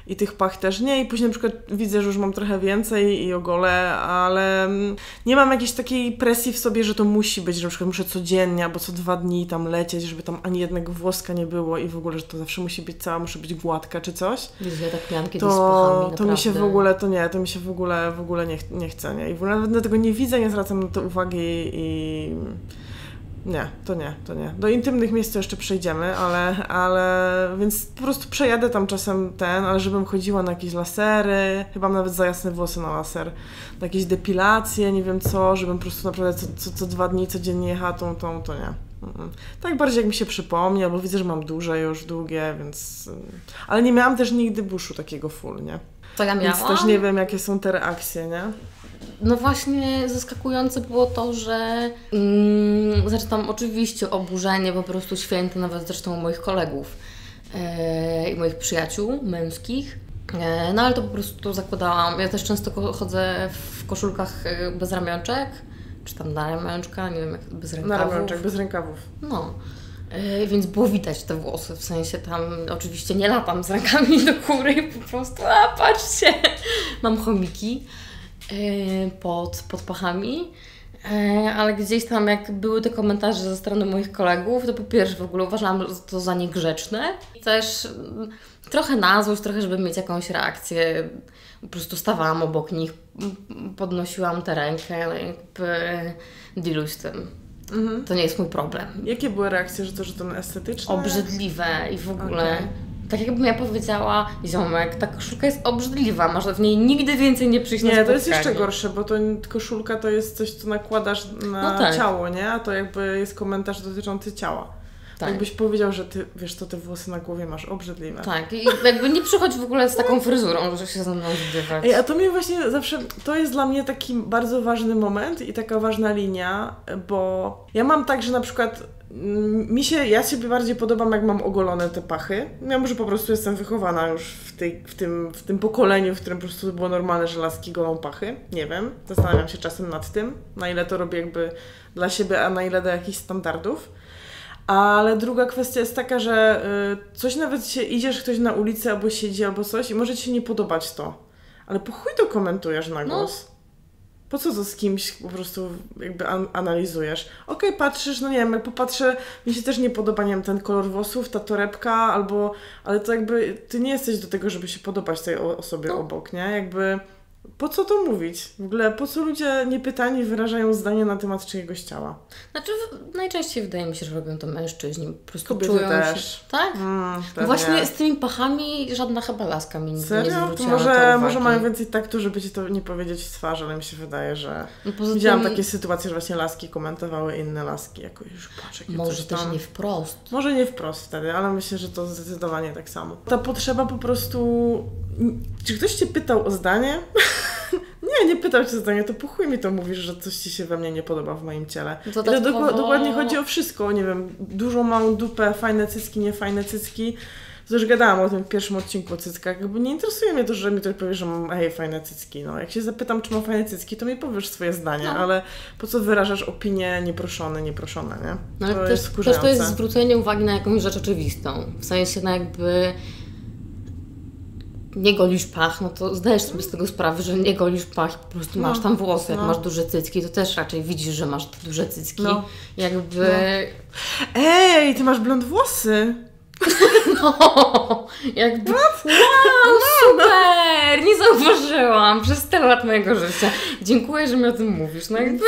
I tych pach też nie. I później na przykład widzę, że już mam trochę więcej i ogolę, ale mm, nie mam jakiejś takiej presji w sobie, że to musi być, że na przykład muszę codziennie albo co dwa dni tam lecieć, żeby tam ani jednego włoska nie było i w ogóle, że to zawsze musi być cała, muszę być gładka czy coś ja tak miałam kiedyś z pachami, to, to mi się w ogóle, to nie, to mi się w ogóle, w ogóle nie, nie chce, nie. I w ogóle nawet na tego nie widzę, nie zwracam na to uwagi i nie, to nie, to nie. Do intymnych miejsc to jeszcze przejdziemy, ale, ale, więc po prostu przejadę tam czasem ten, ale żebym chodziła na jakieś lasery, chyba mam nawet za jasne włosy na laser, na jakieś depilacje, nie wiem co, żebym po prostu naprawdę co, co, co dwa dni codziennie jechała tą, tą, to nie. Tak bardziej jak mi się przypomni, albo widzę, że mam duże już, długie, więc... ym, Ale nie miałam też nigdy buszu takiego full, nie? To ja miałam. Więc też nie wiem, jakie są te reakcje, nie? No właśnie zaskakujące było to, że mm, znaczy tam oczywiście oburzenie po prostu święte, nawet zresztą moich kolegów e, i moich przyjaciół męskich. E, no ale to po prostu zakładałam. Ja też często chodzę w koszulkach e, bez ramionczek, czy tam na ramionczka, nie wiem jak bez Na rękawów. ramionczek, bez rękawów. No. Więc było widać te włosy, w sensie tam oczywiście nie latam z rękami do góry, po prostu, a patrzcie, mam chomiki pod, pod pachami. E, Ale gdzieś tam, jak były te komentarze ze strony moich kolegów, to po pierwsze w ogóle uważałam to za niegrzeczne. I też mm, trochę na złość, trochę, żeby mieć jakąś reakcję. Po prostu stawałam obok nich, podnosiłam tę rękę, no jakby diluj z tym. Mhm. To nie jest mój problem. Jakie były reakcje, że to, że to estetyczne? Obrzydliwe i w ogóle. Okej. Tak jakbym ja powiedziała, ziomek, ta koszulka jest obrzydliwa, masz w niej nigdy więcej nie przyjść na Nie, to jest spotkanie. jeszcze gorsze, bo to koszulka to jest coś, co nakładasz na No tak. ciało, nie? A to jakby jest komentarz dotyczący ciała. Tak. Jakbyś powiedział, że ty, wiesz co, te włosy na głowie masz obrzydliwe. Tak, i jakby nie przychodź w ogóle z taką fryzurą, że się ze mną zbywać. Ej, a to mnie właśnie zawsze, to jest dla mnie taki bardzo ważny moment i taka ważna linia, bo ja mam tak, że na przykład mi się, ja sobie bardziej podobam, jak mam ogolone te pachy. Ja może po prostu jestem wychowana już w, tej, w, tym, w tym pokoleniu, w którym po prostu było normalne, że laski golą pachy. Nie wiem, zastanawiam się czasem nad tym, na ile to robię jakby dla siebie, a na ile do jakichś standardów. Ale druga kwestia jest taka, że y, coś nawet się idziesz ktoś na ulicy albo siedzi albo coś i może ci się nie podobać to. Ale po chuj to komentujesz na No. Po co to z kimś po prostu jakby an- analizujesz? Okej, patrzysz, no nie wiem, jak popatrzę, mi się też nie podoba, nie wiem, ten kolor włosów, ta torebka, albo, ale to jakby, ty nie jesteś do tego, żeby się podobać tej osobie No. obok, nie? Jakby, po co to mówić? W ogóle, po co ludzie niepytani wyrażają zdanie na temat czyjegoś ciała? Znaczy, w- najczęściej wydaje mi się, że robią to mężczyźni. Po prostu Kobiety czują też. się. Tak? Mm, No właśnie z tymi pachami żadna chyba laska mi nigdy nie Serio? To zwróciła to może, uwagi. może mają więcej taktu, żeby ci to nie powiedzieć w twarz, ale mi się wydaje, że... No poza Widziałam tym, takie sytuacje, że właśnie laski komentowały inne laski, jako już patrz, Może też nie wprost. Może nie wprost wtedy, ale myślę, że to zdecydowanie tak samo. Ta potrzeba po prostu... Czy ktoś Cię pytał o zdanie? nie, nie pytał Cię o zdanie, to po chuj mi to mówisz, że coś Ci się we mnie nie podoba w moim ciele. I to Dodatkowo- doku- dokładnie chodzi o wszystko, nie wiem, dużą, małą dupę, fajne cycki, niefajne cycki. To już gadałam o tym w pierwszym odcinku o cyckach. Jakby nie interesuje mnie to, że mi ktoś powie, że mam hej, fajne cycki. No, jak się zapytam, czy mam fajne cycki, to mi powiesz swoje zdanie, No. ale po co wyrażasz opinię nieproszone, nieproszone, nie? No, ale to też, jest też to jest zwrócenie uwagi na jakąś rzecz oczywistą. W sensie, no jakby nie golisz pach, no to zdajesz sobie z tego sprawę, że nie golisz pach i po prostu No, masz tam włosy. Jak no. masz duże cycki, to też raczej widzisz, że masz te duże cycki. No. Jakby... Ej, ty masz blond włosy! No, jakby... Wow, super! Nie zauważyłam przez tyle lat mojego życia. Dziękuję, że mi o tym mówisz. No jakby...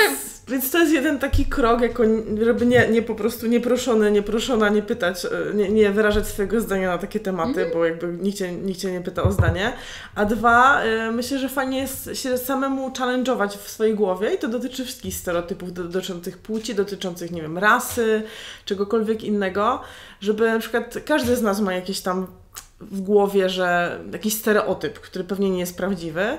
Więc to jest jeden taki krok, jako, żeby nie, nie po prostu nieproszony, nieproszona nie pytać, e, nie, nie wyrażać swojego zdania na takie tematy, bo jakby nikt cię, nikt cię nie pyta o zdanie. A dwa, e, myślę, że fajnie jest się samemu challenge'ować w swojej głowie i to dotyczy wszystkich stereotypów do- dotyczących płci, dotyczących, nie wiem, rasy, czegokolwiek innego, żeby na przykład każdy z nas ma jakieś tam w głowie, że jakiś stereotyp, który pewnie nie jest prawdziwy.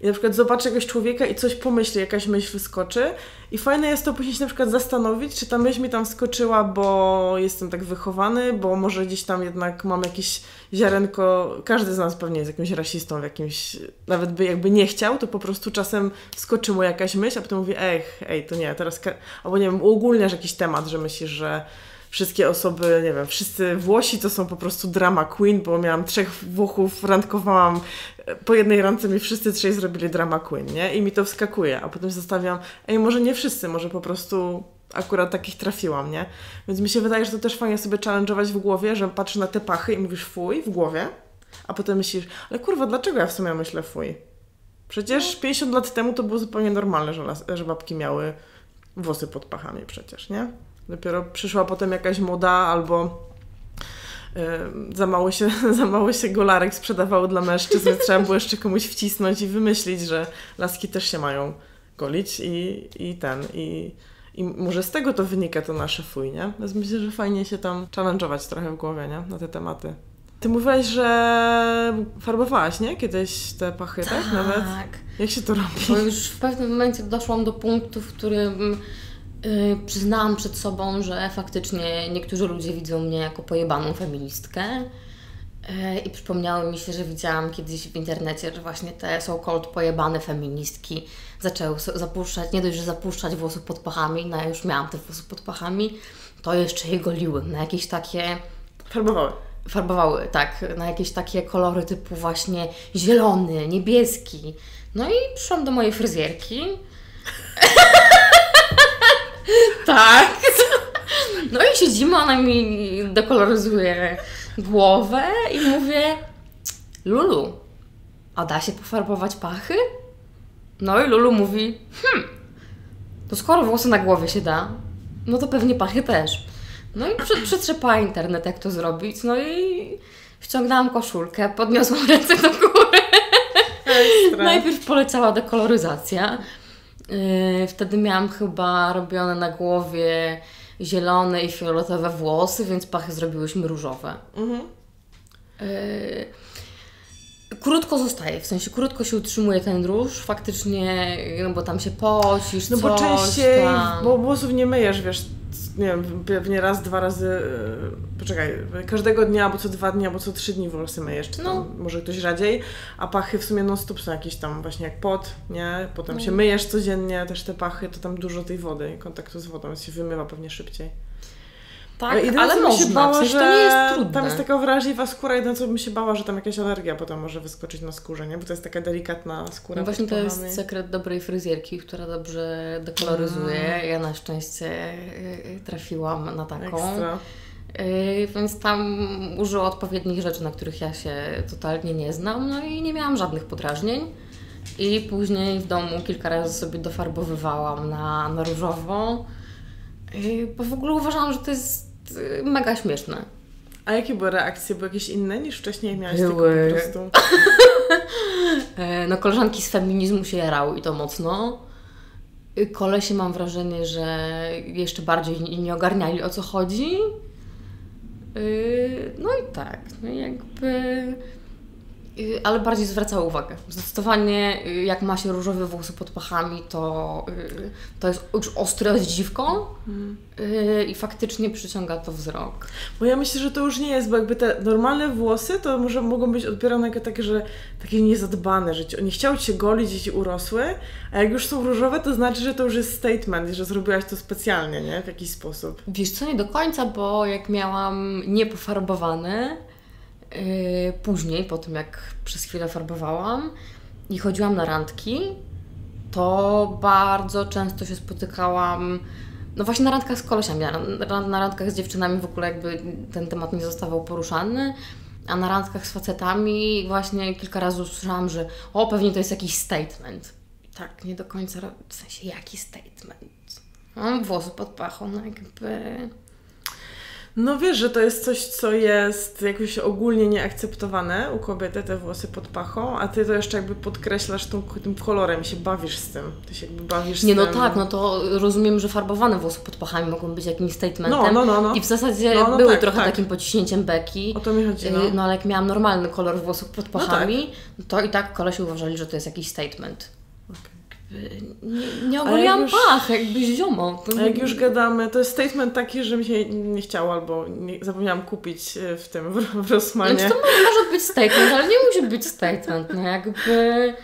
I na przykład zobaczy jakiegoś człowieka i coś pomyśli, jakaś myśl wyskoczy. I fajne jest to później się na przykład zastanowić, czy ta myśl mi tam skoczyła, bo jestem tak wychowany, bo może gdzieś tam jednak mam jakieś ziarenko. Każdy z nas pewnie jest jakimś rasistą jakimś. Nawet by jakby nie chciał, to po prostu czasem skoczy mu jakaś myśl, a potem mówi, ej, ej, to nie, teraz. ka-" Albo nie wiem, uogólniasz jakiś temat, że myślisz, że wszystkie osoby, nie wiem, wszyscy Włosi to są po prostu drama queen, bo miałam trzech Włochów, randkowałam e, po jednej randce mi wszyscy trzej zrobili drama queen, nie? I mi to wskakuje, a potem zastanawiam, ej, może nie wszyscy, może po prostu akurat takich trafiłam, nie? Więc mi się wydaje, że to też fajnie sobie challenge'ować w głowie, że patrzysz na te pachy i mówisz fuj w głowie, a potem myślisz, ale kurwa, dlaczego ja w sumie myślę fuj? Przecież 50 lat temu to było zupełnie normalne, że, las- że babki miały włosy pod pachami przecież, nie? Dopiero przyszła potem jakaś moda albo y, za mało, się, za mało się golarek sprzedawało dla mężczyzn, więc trzeba było jeszcze komuś wcisnąć i wymyślić, że laski też się mają golić i, i ten, i, i może z tego to wynika to nasze fuj, nie? Więc myślę, że fajnie się tam challenge'ować trochę w głowie, nie? Na te tematy. Ty mówiłaś, że farbowałaś, nie? Kiedyś te pachy, tak? Nawet? Jak się to robi? Bo już w pewnym momencie doszłam do punktu, w którym yy, przyznałam przed sobą, że faktycznie niektórzy ludzie widzą mnie jako pojebaną feministkę. Yy, I przypomniało mi się, że widziałam kiedyś w internecie, że właśnie te so-called pojebane feministki zaczęły zapuszczać, nie dość, że zapuszczać włosy pod pachami, no ja już miałam te włosy pod pachami, to jeszcze je goliły na jakieś takie Farbowały. farbowały, tak, na jakieś takie kolory typu właśnie zielony, niebieski. No i przyszłam do mojej fryzjerki. tak. No i siedzimy, ona mi dekoloryzuje głowę i mówię Lulu, a da się pofarbować pachy? No i Lulu mówi, hmm, to skoro włosy na głowie się da, no to pewnie pachy też. No i prze- przetrzepała internet, jak to zrobić, no i wciągnęłam koszulkę, podniosłam ręce do góry. Najpierw poleciała dekoloryzacja. Yy, wtedy miałam chyba robione na głowie zielone i fioletowe włosy, więc pachy zrobiłyśmy różowe. Mhm. Yy, Krótko zostaje, w sensie krótko się utrzymuje ten róż, faktycznie, no bo tam się pocisz, No bo coś częściej, tam. bo włosów nie myjesz, wiesz, nie wiem, pewnie raz, dwa razy, yy, poczekaj, każdego dnia, albo co dwa dni, albo co trzy dni włosy myjesz, czy No. tam może ktoś rzadziej, a pachy w sumie non stop są jakieś tam właśnie jak pot, nie? Potem No. się myjesz codziennie, też te pachy, to tam dużo tej wody, kontaktu z wodą, więc się wymywa pewnie szybciej. Tak, Jedyne, ale co bym można, się bała, w sensie że to nie jest trudne. tam jest taka wrażliwa skóra, jedyne co bym się bała, że tam jakaś alergia potem może wyskoczyć na skórze, nie? Bo to jest taka delikatna skóra. No właśnie to jest sekret dobrej fryzjerki, która dobrze dekoloryzuje. Mm. Ja na szczęście y, trafiłam na taką. Ekstra. Y, Więc tam użyła odpowiednich rzeczy, na których ja się totalnie nie znam, no i nie miałam żadnych podrażnień. I później w domu kilka razy sobie dofarbowywałam na, na różowo, Y, bo w ogóle uważałam, że to jest y, mega śmieszne. A jakie były reakcje? Były jakieś inne niż wcześniej miałaś Były. tylko po prostu? E, No koleżanki z feminizmu się jarały i to mocno. Y, Kolesie mam wrażenie, że jeszcze bardziej nie- ogarniali o co chodzi. Y, No i tak, no jakby... y, Ale bardziej zwracały uwagę. Zdecydowanie y, jak ma się różowe włosy pod pachami, to, y, to jest już ostre dziwko y, i faktycznie przyciąga to wzrok. Bo ja myślę, że to już nie jest, bo jakby te normalne włosy to może mogą być odbierane jako takie, że takie niezadbane, że ci, nie chciały ci się golić i ci urosły, a jak już są różowe, to znaczy, że to już jest statement, że zrobiłaś to specjalnie, nie? W jakiś sposób. Wiesz co, nie do końca, bo jak miałam niepofarbowane, później, po tym jak przez chwilę farbowałam i chodziłam na randki, to bardzo często się spotykałam, no właśnie na randkach z kolesiami, na, randkach z dziewczynami w ogóle jakby ten temat nie zostawał poruszany, a na randkach z facetami właśnie kilka razy usłyszałam, że o, pewnie to jest jakiś statement. Tak, nie do końca, w sensie jaki statement? Mam włosy pod pachą, no jakby... No wiesz, że to jest coś, co jest jakoś ogólnie nieakceptowane u kobiety, te włosy pod pachą, a ty to jeszcze jakby podkreślasz tą, tym kolorem i się bawisz z tym. Ty się jakby bawisz Nie no tym. tak, no to rozumiem, że farbowane włosy pod pachami mogą być jakimś statementem. No, no, no, no. I w zasadzie No, no były tak, trochę tak. takim pociśnięciem beki. O to mi chodzi, no. Y, No ale jak miałam normalny kolor włosów pod No pachami, to i tak koleś uważali, że to jest jakiś statement. Jakby Nie, nie ogoliłam już- pach, jakbyś ziomo. To jak już gadamy, to jest statement taki, że mi się nie chciało albo nie, zapomniałam kupić e, w tym, w, w Rossmanie. Znaczy to mo- może być statement, ale nie musi być statement. No jakby...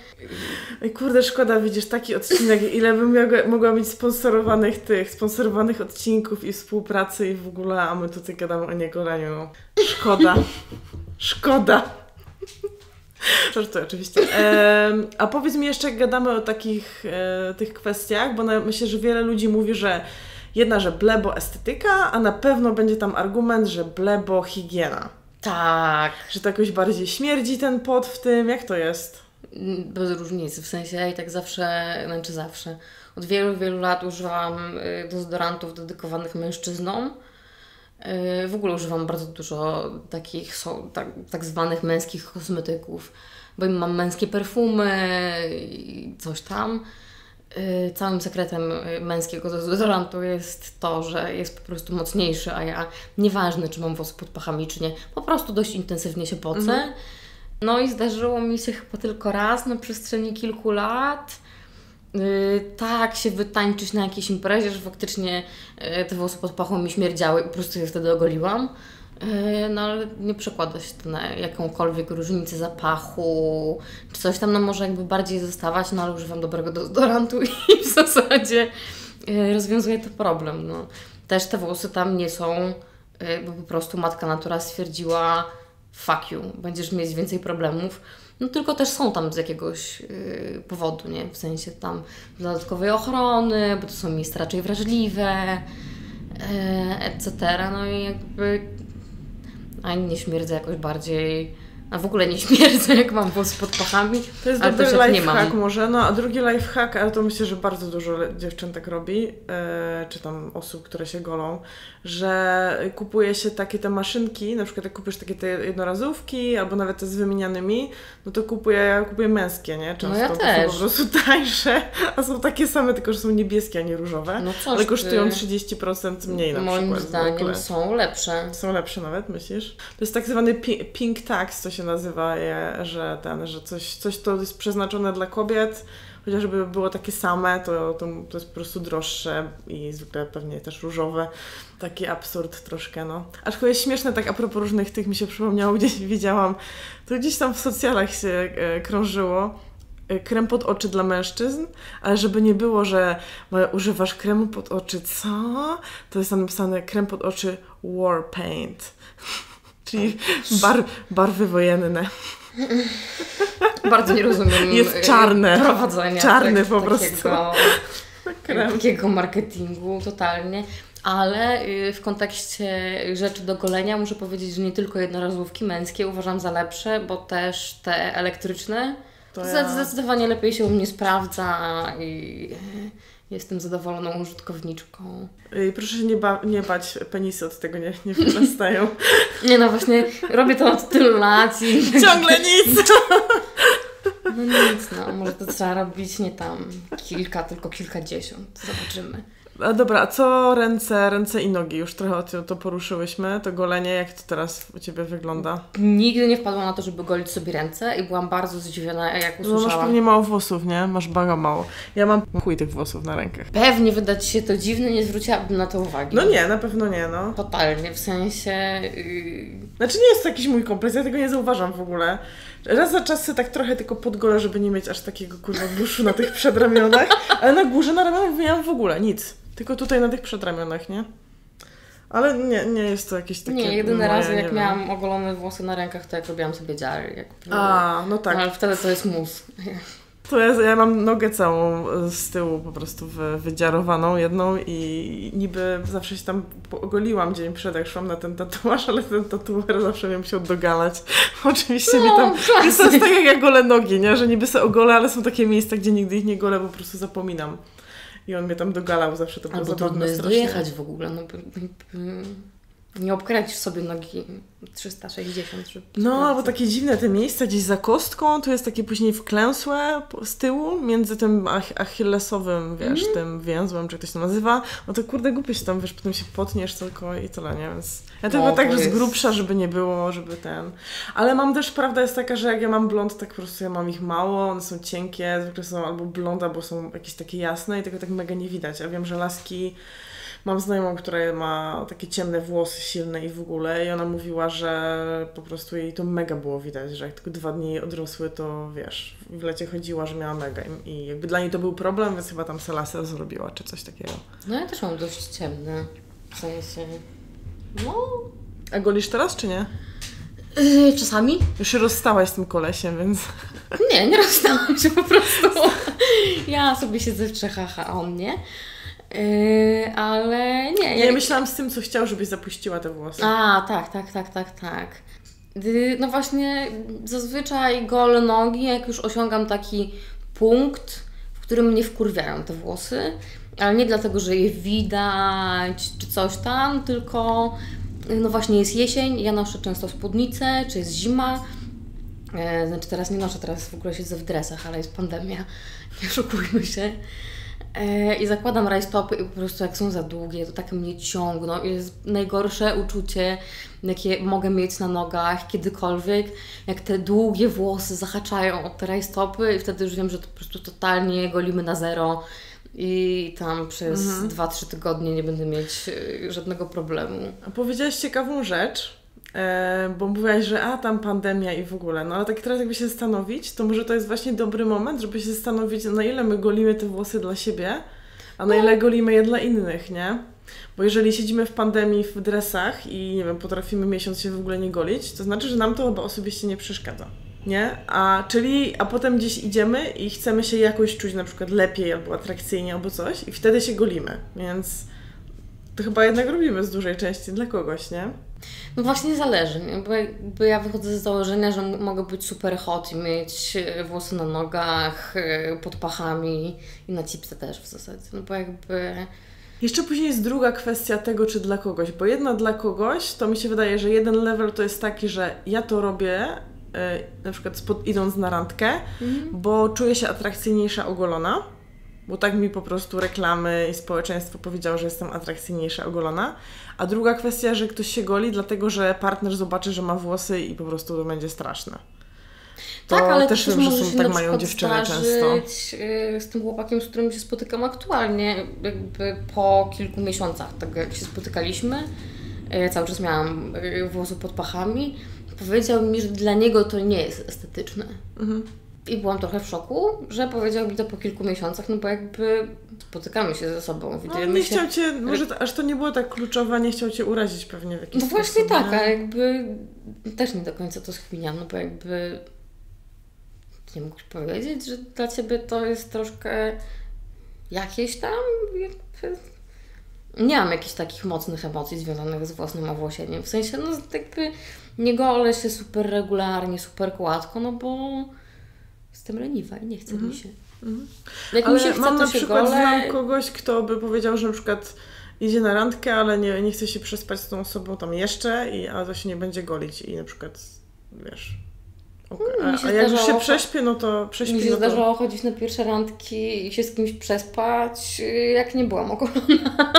Ej, kurde, szkoda, widzisz, taki odcinek, ile bym mogła, mogła mieć sponsorowanych tych, sponsorowanych odcinków i współpracy i w ogóle, a my tutaj gadamy o niegoleniu, no. Szkoda. Szkoda. Żartuję oczywiście. Em, a powiedz mi jeszcze, jak gadamy o takich e, tych kwestiach, bo na, myślę, że wiele ludzi mówi, że jedna, że blebo estetyka, a na pewno będzie tam argument, że blebo higiena. Tak. Że to jakoś bardziej śmierdzi ten pot w tym, jak to jest? Bez różnicy, w sensie ja i tak zawsze, znaczy zawsze, od wielu, wielu lat używam y, dezodorantów dedykowanych mężczyznom. Y, W ogóle używam bardzo dużo takich są, tak, tak zwanych męskich kosmetyków, bo mam męskie perfumy i coś tam. Y, Całym sekretem y, męskiego dezodorantu jest to, że jest po prostu mocniejszy, a ja nieważne, czy mam włosy pod pachami, czy nie, po prostu dość intensywnie się pocę. No i zdarzyło mi się chyba tylko raz na przestrzeni kilku lat. Yy, tak się wytańczyć na jakiejś imprezie, że faktycznie yy, te włosy pod pachą mi śmierdziały i po prostu je wtedy ogoliłam. Yy, no ale nie przekłada się to na jakąkolwiek różnicę zapachu, czy coś tam, no może jakby bardziej zostawać, no ale używam dobrego dezodorantu i w zasadzie rozwiązuje to problem. No. Też te włosy tam nie są, bo po prostu matka natura stwierdziła fuck you, będziesz mieć więcej problemów. No tylko też są tam z jakiegoś yy, powodu, nie? W sensie tam dodatkowej ochrony, bo to są miejsca raczej wrażliwe, yy, etc. No i jakby ani nie śmierdzę jakoś bardziej A w ogóle nie śmierdzę, jak mam włosy pod pachami. To jest dobry lifehack może, no a drugi lifehack, ale to myślę, że bardzo dużo dziewczyn tak robi, e, czy tam osób, które się golą, że kupuje się takie te maszynki, na przykład jak kupisz takie te jednorazówki, albo nawet te z wymienianymi, no to kupuję, ja kupuję męskie, nie? Często ja to też. są po prostu tańsze, a są takie same, tylko że są niebieskie, a nie różowe, No coś ale ty. kosztują 30% mniej na Moim przykład. zdaniem zwykle. są lepsze. Są lepsze nawet, myślisz? To jest tak zwany pi- pink tax, co się nazywa, je, że ten, że coś, coś to jest przeznaczone dla kobiet, chociażby było takie same, to, to, to jest po prostu droższe i zwykle pewnie też różowe. Taki absurd troszkę, no. Aczkolwiek śmieszne, tak a propos różnych tych mi się przypomniało, gdzieś widziałam, to gdzieś tam w socjalach się e, krążyło, e, krem pod oczy dla mężczyzn, ale żeby nie było, że e, używasz kremu pod oczy, co? To jest tam napisane krem pod oczy war paint. Czyli bar, barwy wojenne. Bardzo nie rozumiem Jest y, czarne. prowadzenia Czarny tak, po prostu. takiego, Krem. takiego marketingu totalnie. Ale y, w kontekście rzeczy do golenia muszę powiedzieć, że nie tylko jednorazówki męskie uważam za lepsze, bo też te elektryczne To ja- Zdecydowanie lepiej się u mnie sprawdza i jestem zadowoloną użytkowniczką. I proszę się nie, ba- nie bać, penisy od tego nie, nie wyrastają. Nie no, właśnie robię to od tylu lat i Ciągle nic! no nic, no może to trzeba robić nie tam kilka, tylko kilkadziesiąt. Zobaczymy. A dobra, a co ręce, ręce i nogi? Już trochę o tym to poruszyłyśmy. To golenie, jak to teraz u Ciebie wygląda? Nigdy nie wpadłam na to, żeby golić sobie ręce i byłam bardzo zdziwiona, jak No masz usłyszałam. pewnie mało włosów, nie? Masz baga mało. Ja mam chuj tych włosów na rękach. Pewnie wydać się to dziwne, nie zwróciłabym na to uwagi. No nie, na pewno nie, no. Totalnie, w sensie... Yy, Znaczy nie jest to jakiś mój kompleks, ja tego nie zauważam w ogóle. Raz za czas sobie tak trochę tylko podgolę, żeby nie mieć aż takiego kurwa buszu na tych przedramionach, ale na górze na ramionach nie mam w ogóle nic. Tylko tutaj na tych przedramionach, nie? Ale nie, nie jest to jakieś takie nie, razy nie jak wiem. miałam ogolone włosy na rękach, to jak robiłam sobie dziary. Jak... A, no tak. No, ale wtedy to jest mus. To ja, ja mam nogę całą z tyłu po prostu wy, wydziarowaną jedną i niby zawsze się tam ogoliłam dzień przed, jak szłam na ten tatuaż, ale ten tatuaż zawsze mnie musiał dogalać. Oczywiście mi tam... No, Jest to jest tak jak ja golę nogi, nie? Że niby se ogolę, ale są takie miejsca, gdzie nigdy ich nie golę, po prostu zapominam. I on mnie tam dogalał zawsze, to było Albo trudno jest strasznie. dojechać w ogóle. No, nie obkręcisz sobie nogi 360. Żeby No, albo takie dziwne te miejsca gdzieś za kostką, tu jest takie później wklęsłe z tyłu, między tym ach achillesowym, wiesz, Mhm. tym więzłem, czy jak to się nazywa. No to kurde głupie się tam, wiesz, potem się potniesz tylko i tyle, nie? Więc ja to No, chyba tak, że z grubsza, żeby nie było, żeby ten... Ale mam też, prawda jest taka, że jak ja mam blond, tak po prostu ja mam ich mało, one są cienkie, zwykle są albo blond, albo są jakieś takie jasne i tego tak mega nie widać. Ja wiem, że laski... Mam znajomą, która ma takie ciemne włosy silne i w ogóle i ona mówiła, że po prostu jej to mega było widać, że jak tylko dwa dni odrosły, to wiesz, w lecie chodziła, że miała mega i- jakby dla niej to był problem, więc chyba tam selasę zrobiła czy coś takiego. No ja też mam dość ciemne. W sensie... No... A golisz teraz czy nie? Yy, czasami? Już się rozstałaś z tym kolesiem, więc... Nie, nie rozstałam się po prostu. Ja sobie siedzę w Czechach, a on nie. Yy, ale nie. Ja myślałam z tym, co chciał, żebyś zapuściła te włosy. A, tak, tak, tak, tak, tak. No właśnie, zazwyczaj golę nogi, jak już osiągam taki punkt, w którym mnie wkurwiają te włosy, ale nie dlatego, że je widać czy coś tam, tylko y, no właśnie jest jesień, ja noszę często spódnicę, czy jest zima. E, Znaczy teraz nie noszę, teraz w ogóle siedzę w dresach, ale jest pandemia, nie oszukujmy się. E, I zakładam rajstopy i po prostu jak są za długie, to tak mnie ciągną. I jest najgorsze uczucie, jakie mogę mieć na nogach kiedykolwiek, jak te długie włosy zahaczają o te rajstopy i wtedy już wiem, że to po prostu totalnie golimy na zero. I tam przez 2-3 tygodnie nie będę mieć e, żadnego problemu. A powiedziałaś ciekawą rzecz, bo mówiłaś, że a tam pandemia i w ogóle, no ale tak teraz jakby się zastanowić, to może to jest właśnie dobry moment, żeby się zastanowić, na ile my golimy te włosy dla siebie, a na ile golimy je dla innych, nie? Bo jeżeli siedzimy w pandemii w dresach i nie wiem, potrafimy miesiąc się w ogóle nie golić, to znaczy, że nam to chyba osobiście nie przeszkadza. Nie? A czyli, a potem gdzieś idziemy i chcemy się jakoś czuć na przykład lepiej albo atrakcyjnie albo coś i wtedy się golimy. Więc to chyba jednak robimy z dużej części dla kogoś, nie? No właśnie zależy, nie? Bo, bo ja wychodzę z założenia, że mogę być super hot i mieć e, włosy na nogach, e, pod pachami i na cipce też w zasadzie. No bo jakby... Jeszcze później jest druga kwestia tego, czy dla kogoś, bo jedna dla kogoś, to mi się wydaje, że jeden level to jest taki, że ja to robię, yy, na przykład spod, idąc na randkę, mhm. bo czuję się atrakcyjniejsza ogolona bo tak mi po prostu reklamy i społeczeństwo powiedziało, że jestem atrakcyjniejsza ogolona. A druga kwestia, że ktoś się goli, dlatego że partner zobaczy, że ma włosy i po prostu to będzie straszne. To tak, ale też wiem, że są, tak mają dziewczyny często. Y, z tym chłopakiem, z którym się spotykam aktualnie, jakby po kilku miesiącach, tak jak się spotykaliśmy, ja cały czas miałam y, włosy pod pachami, powiedział mi, że dla niego to nie jest estetyczne. Mhm. I byłam trochę w szoku, że powiedział mi to po kilku miesiącach, no bo jakby spotykamy się ze sobą, no, nie się. chciał Cię, może to, aż to nie było tak kluczowe, nie chciał Cię urazić pewnie w jakiś no sposób. Właśnie tak, a jakby też nie do końca to schwiniam, no bo jakby nie mógłbyś powiedzieć, że dla Ciebie to jest troszkę jakieś tam jakby... Nie mam jakichś takich mocnych emocji związanych z własnym owłosieniem. W sensie, no jakby nie golę się super regularnie, super gładko, no bo jestem leniwa i nie chce mm mi się. Mm. Jak ale mi się chce, mam na przykład gole... znam kogoś, kto by powiedział, że na przykład idzie na randkę, ale nie, nie chce się przespać z tą osobą tam jeszcze, i, a to się nie będzie golić i na przykład, wiesz... Okay. Hmm, a, a jak już się prześpię, no to prześpię. Mi się no to... zdarzało chodzić na pierwsze randki i się z kimś przespać, jak nie byłam ogolona.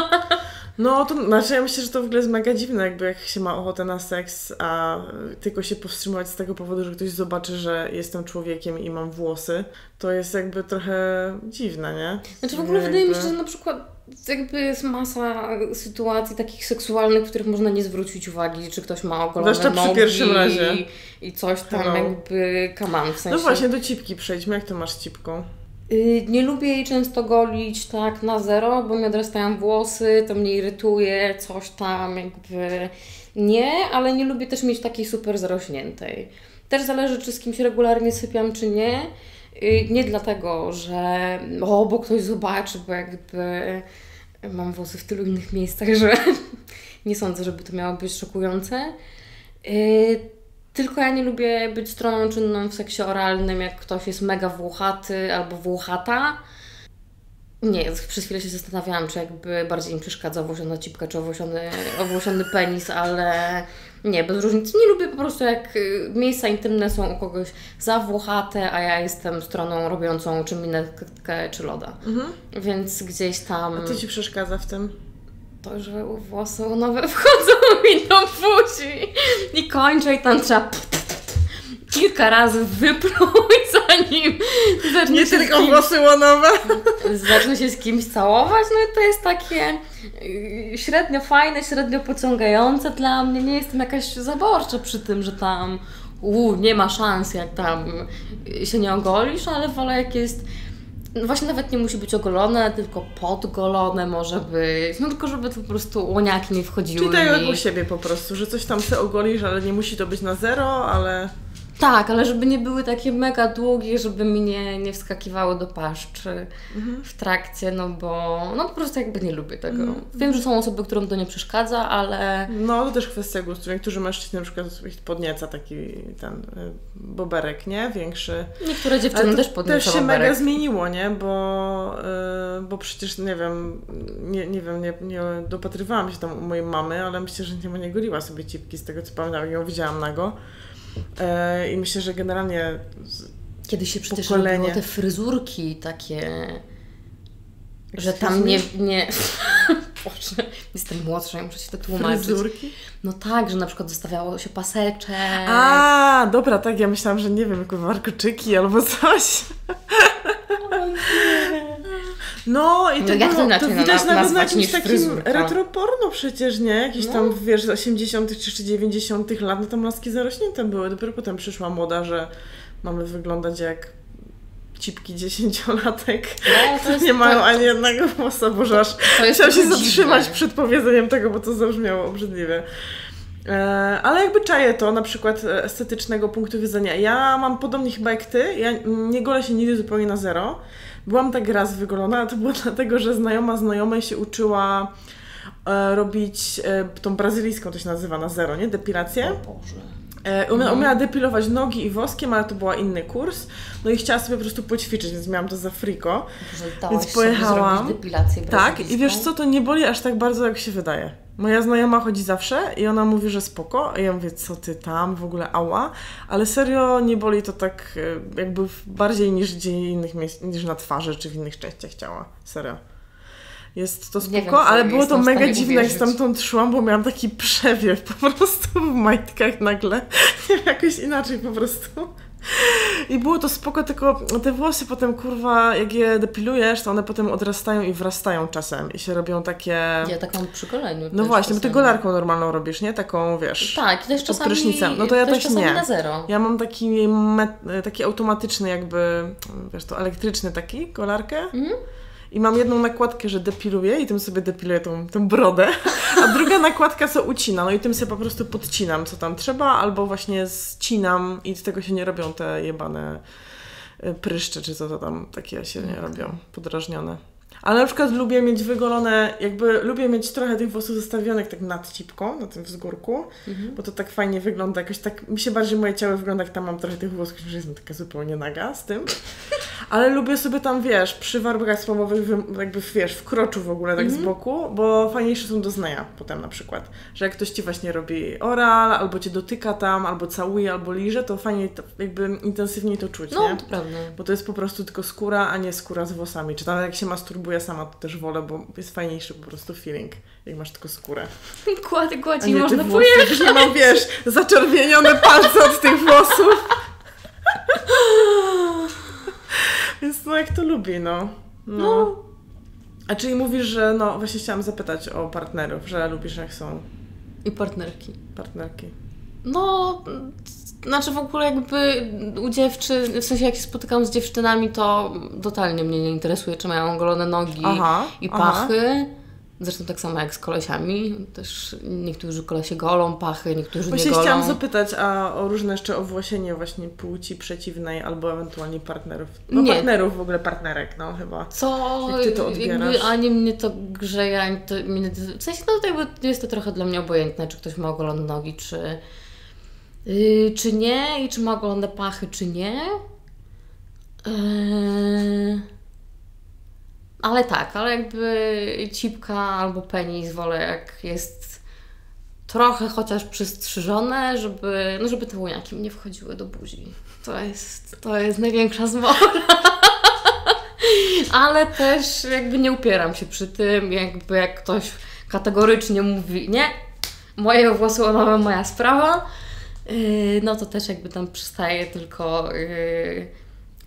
No to znaczy ja myślę, że to w ogóle jest mega dziwne, jakby jak się ma ochotę na seks, a tylko się powstrzymywać z tego powodu, że ktoś zobaczy, że jestem człowiekiem i mam włosy, to jest jakby trochę dziwne, nie? Znaczy w ogóle jakby... wydaje mi się, że na przykład jakby jest masa sytuacji takich seksualnych, w których można nie zwrócić uwagi, czy ktoś ma ogolone Zwłaszcza przy pierwszym razie. I, i coś tam Hello. jakby kaman w sensie. No właśnie, do cipki przejdźmy. Jak ty masz cipką? Y, nie lubię jej często golić tak na zero, bo mi odrastają włosy, to mnie irytuje, coś tam jakby nie, ale nie lubię też mieć takiej super zarośniętej. Też zależy, czy z kimś regularnie sypiam, czy nie. Y, nie dlatego, że o, bo ktoś zobaczy, bo jakby mam włosy w tylu innych miejscach, że nie sądzę, żeby to miało być szokujące. Tylko ja nie lubię być stroną czynną w seksie oralnym, jak ktoś jest mega włochaty albo włochata. Nie, przez chwilę się zastanawiałam, czy jakby bardziej mi przeszkadza owłosiona cipka, czy owłosiony, owłosiony penis, ale nie, bez różnicy. Nie lubię po prostu, jak y, miejsca intymne są u kogoś za włochate, a ja jestem stroną robiącą czy minetkę, czy loda. Mhm. Więc gdzieś tam... A co Ci przeszkadza w tym? To, że włosy nowe wchodzą mi do buzi i kończę i tam trzeba kilka razy wypluć, zanim zacznie Nie się tylko kimś, włosy łonowe. Zacznę się z kimś całować, no i to jest takie y, średnio fajne, średnio pociągające dla mnie. Nie jestem jakaś zaborcza przy tym, że tam u, nie ma szans, jak tam się nie ogolisz, ale wolę jak jest no właśnie nawet nie musi być ogolone, tylko podgolone może być. No tylko żeby to po prostu łoniaki nie wchodziły. Czyli tak jak u siebie po prostu, że coś tam se ogolisz, ale nie musi to być na zero, ale... Tak, ale żeby nie były takie mega długie, żeby mi nie, nie wskakiwały do paszczy mhm. w trakcie, no bo no po prostu jakby nie lubię tego. Mhm. Wiem, że są osoby, którym to nie przeszkadza, ale... No to też kwestia gustu. Niektórzy mężczyźni na przykład podnieca taki ten y, boberek, nie? Większy. Niektóre dziewczyny też podniecają też się boberek. mega zmieniło, nie? Bo, yy, bo przecież, nie wiem, nie, nie wiem, nie, nie dopatrywałam się tam u mojej mamy, ale myślę, że nie, nie goliła sobie cipki z tego, co pamiętam, jak ją widziałam nago. E, I myślę, że generalnie. Kiedyś się przecież pokolenie... robiło te fryzurki takie. Że tam nie. nie... Boże, jestem młodsza, muszę się to tłumaczyć. Fryzurki? No tak, że na przykład zostawiało się paseczek. A, dobra, tak, ja myślałam, że nie wiem, jak warkoczyki albo coś. O nie. No i no, to, było, to widać na, nawet na jakimś takim retroporno przecież, nie? Jakieś no. tam, wiesz, z 80 czy 90 lat, no tam laski zarośnięte były. Dopiero potem przyszła moda, że mamy wyglądać jak cipki dziesięciolatek, no, jest, nie mają to, ani jednego włosa, bo aż chciałam się zatrzymać przed powiedzeniem tego, bo to zabrzmiało obrzydliwie. E, ale jakby czaję to na przykład estetycznego punktu widzenia. Ja mam podobnie chyba jak ty, ja nie golę się nigdy zupełnie na zero. Byłam tak raz wygolona, ale to było dlatego, że znajoma znajomej się uczyła e, robić e, tą brazylijską, to się nazywa na zero, nie? Depilację. O Boże. E, umia, umiała depilować nogi i woskiem, ale to był inny kurs. No i chciała sobie po prostu poćwiczyć, więc miałam to za friko. Boże, Więc pojechałam. Sobie depilację Tak, i wiesz co, to nie boli aż tak bardzo, jak się wydaje. Moja znajoma chodzi zawsze i ona mówi, że spoko, a ja mówię, co ty tam, w ogóle ała, ale serio nie boli to tak e, jakby bardziej niż gdzie innych miejsc, niż na twarzy czy w innych częściach ciała, serio. Jest to spoko, wiem, ale było to mega dziwne, jak uwierzyć. stamtąd szłam, bo miałam taki przewiew po prostu w majtkach nagle. Jakoś inaczej po prostu. I było to spoko, tylko te włosy potem, kurwa, jak je depilujesz, to one potem odrastają i wrastają czasem i się robią takie... Ja tak mam przy goleniu. No właśnie, bo ty golarką normalną robisz, nie? Taką, wiesz... Tak, i też czasami... prysznicem. No to ja też nie. na zero. Ja mam taki, taki automatyczny jakby, wiesz, to elektryczny taki, golarkę. Mhm. I mam jedną nakładkę, że depiluję i tym sobie depiluję tą, tą brodę, a druga nakładka co ucina, no i tym sobie po prostu podcinam co tam trzeba, albo właśnie zcinam i z tego się nie robią te jebane y, pryszcze, czy co to tam takie się nie robią, podrażnione. Ale na przykład lubię mieć wygolone, jakby lubię mieć trochę tych włosów zostawionych tak nad cipką, na tym wzgórku, Mhm. bo to tak fajnie wygląda, jakoś tak, mi się bardziej moje ciało wygląda, jak tam mam trochę tych włosów, że jestem taka zupełnie naga z tym. Ale lubię sobie tam, wiesz, przy wargach słomowych, wy- jakby, wiesz, w kroczu w ogóle, tak z boku, bo fajniejsze są doznania potem na przykład. Że jak ktoś Ci właśnie robi oral, albo Cię dotyka tam, albo całuje, albo liże, to fajnie, to, jakby intensywniej to czuć, No, nie? to prawda. Bo to jest po prostu tylko skóra, a nie skóra z włosami. Czy tam jak się masturbuję sama, to też wolę, bo jest fajniejszy po prostu feeling, jak masz tylko skórę. Kład, A kładzi nie można pojechać. że mam, wiesz, zaczerwienione palce od tych włosów. Więc no jak to lubi, no. no. No. A czyli mówisz, że no właśnie chciałam zapytać o partnerów, że lubisz jak są I partnerki. partnerki. No, znaczy w ogóle jakby u dziewczyn, w sensie jak się spotykam z dziewczynami, to totalnie mnie nie interesuje, czy mają ogolone nogi Aha, i aha. pachy. Zresztą tak samo jak z kolesiami. Też niektórzy kolesie golą pachy, niektórzy Właśnie nie golą. chciałam zapytać a o różne jeszcze owłosienie właśnie płci przeciwnej albo ewentualnie partnerów. No Nie. partnerów, w ogóle partnerek, no chyba. Co Jak ty to odbierasz? jakby ani mnie to grzeje, ani to mnie, w sensie no to jakby jest to trochę dla mnie obojętne, czy ktoś ma ogolone nogi, czy, yy, czy nie i czy ma ogolone pachy, czy nie. Yy, ale tak, ale jakby cipka albo penis wolę jak jest trochę chociaż przystrzyżone, żeby, no żeby te łoniaki mi nie wchodziły do buzi. To jest, to jest największa zmora. Ale też jakby nie upieram się przy tym, jakby jak ktoś kategorycznie mówi, nie, moje włosy łonowe, moja sprawa, no to też jakby tam przystaję, tylko yy,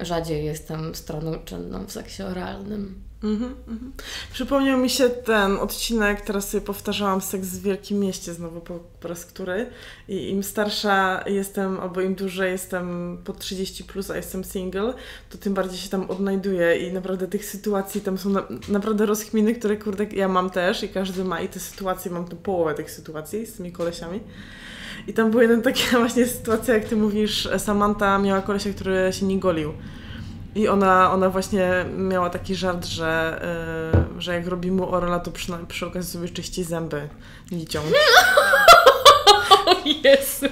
rzadziej jestem stroną czynną w seksie oralnym. Mhm, mhm. Przypomniał mi się ten odcinek, teraz sobie powtarzałam Seks w Wielkim Mieście znowu po, po raz który i im starsza jestem, albo im dłużej jestem po 30 plus, a jestem single, to tym bardziej się tam odnajduję i naprawdę tych sytuacji tam są na, naprawdę rozkminy, które kurde ja mam też i każdy ma i te sytuacje, mam tu połowę tych sytuacji z tymi kolesiami. I tam była jedna taka właśnie sytuacja, jak ty mówisz, Samantha miała kolesia, który się nie golił. I ona, ona właśnie miała taki żart, że, yy, że jak robi mu orala, to przy, przy okazji sobie czyści zęby nicią. O Jezu!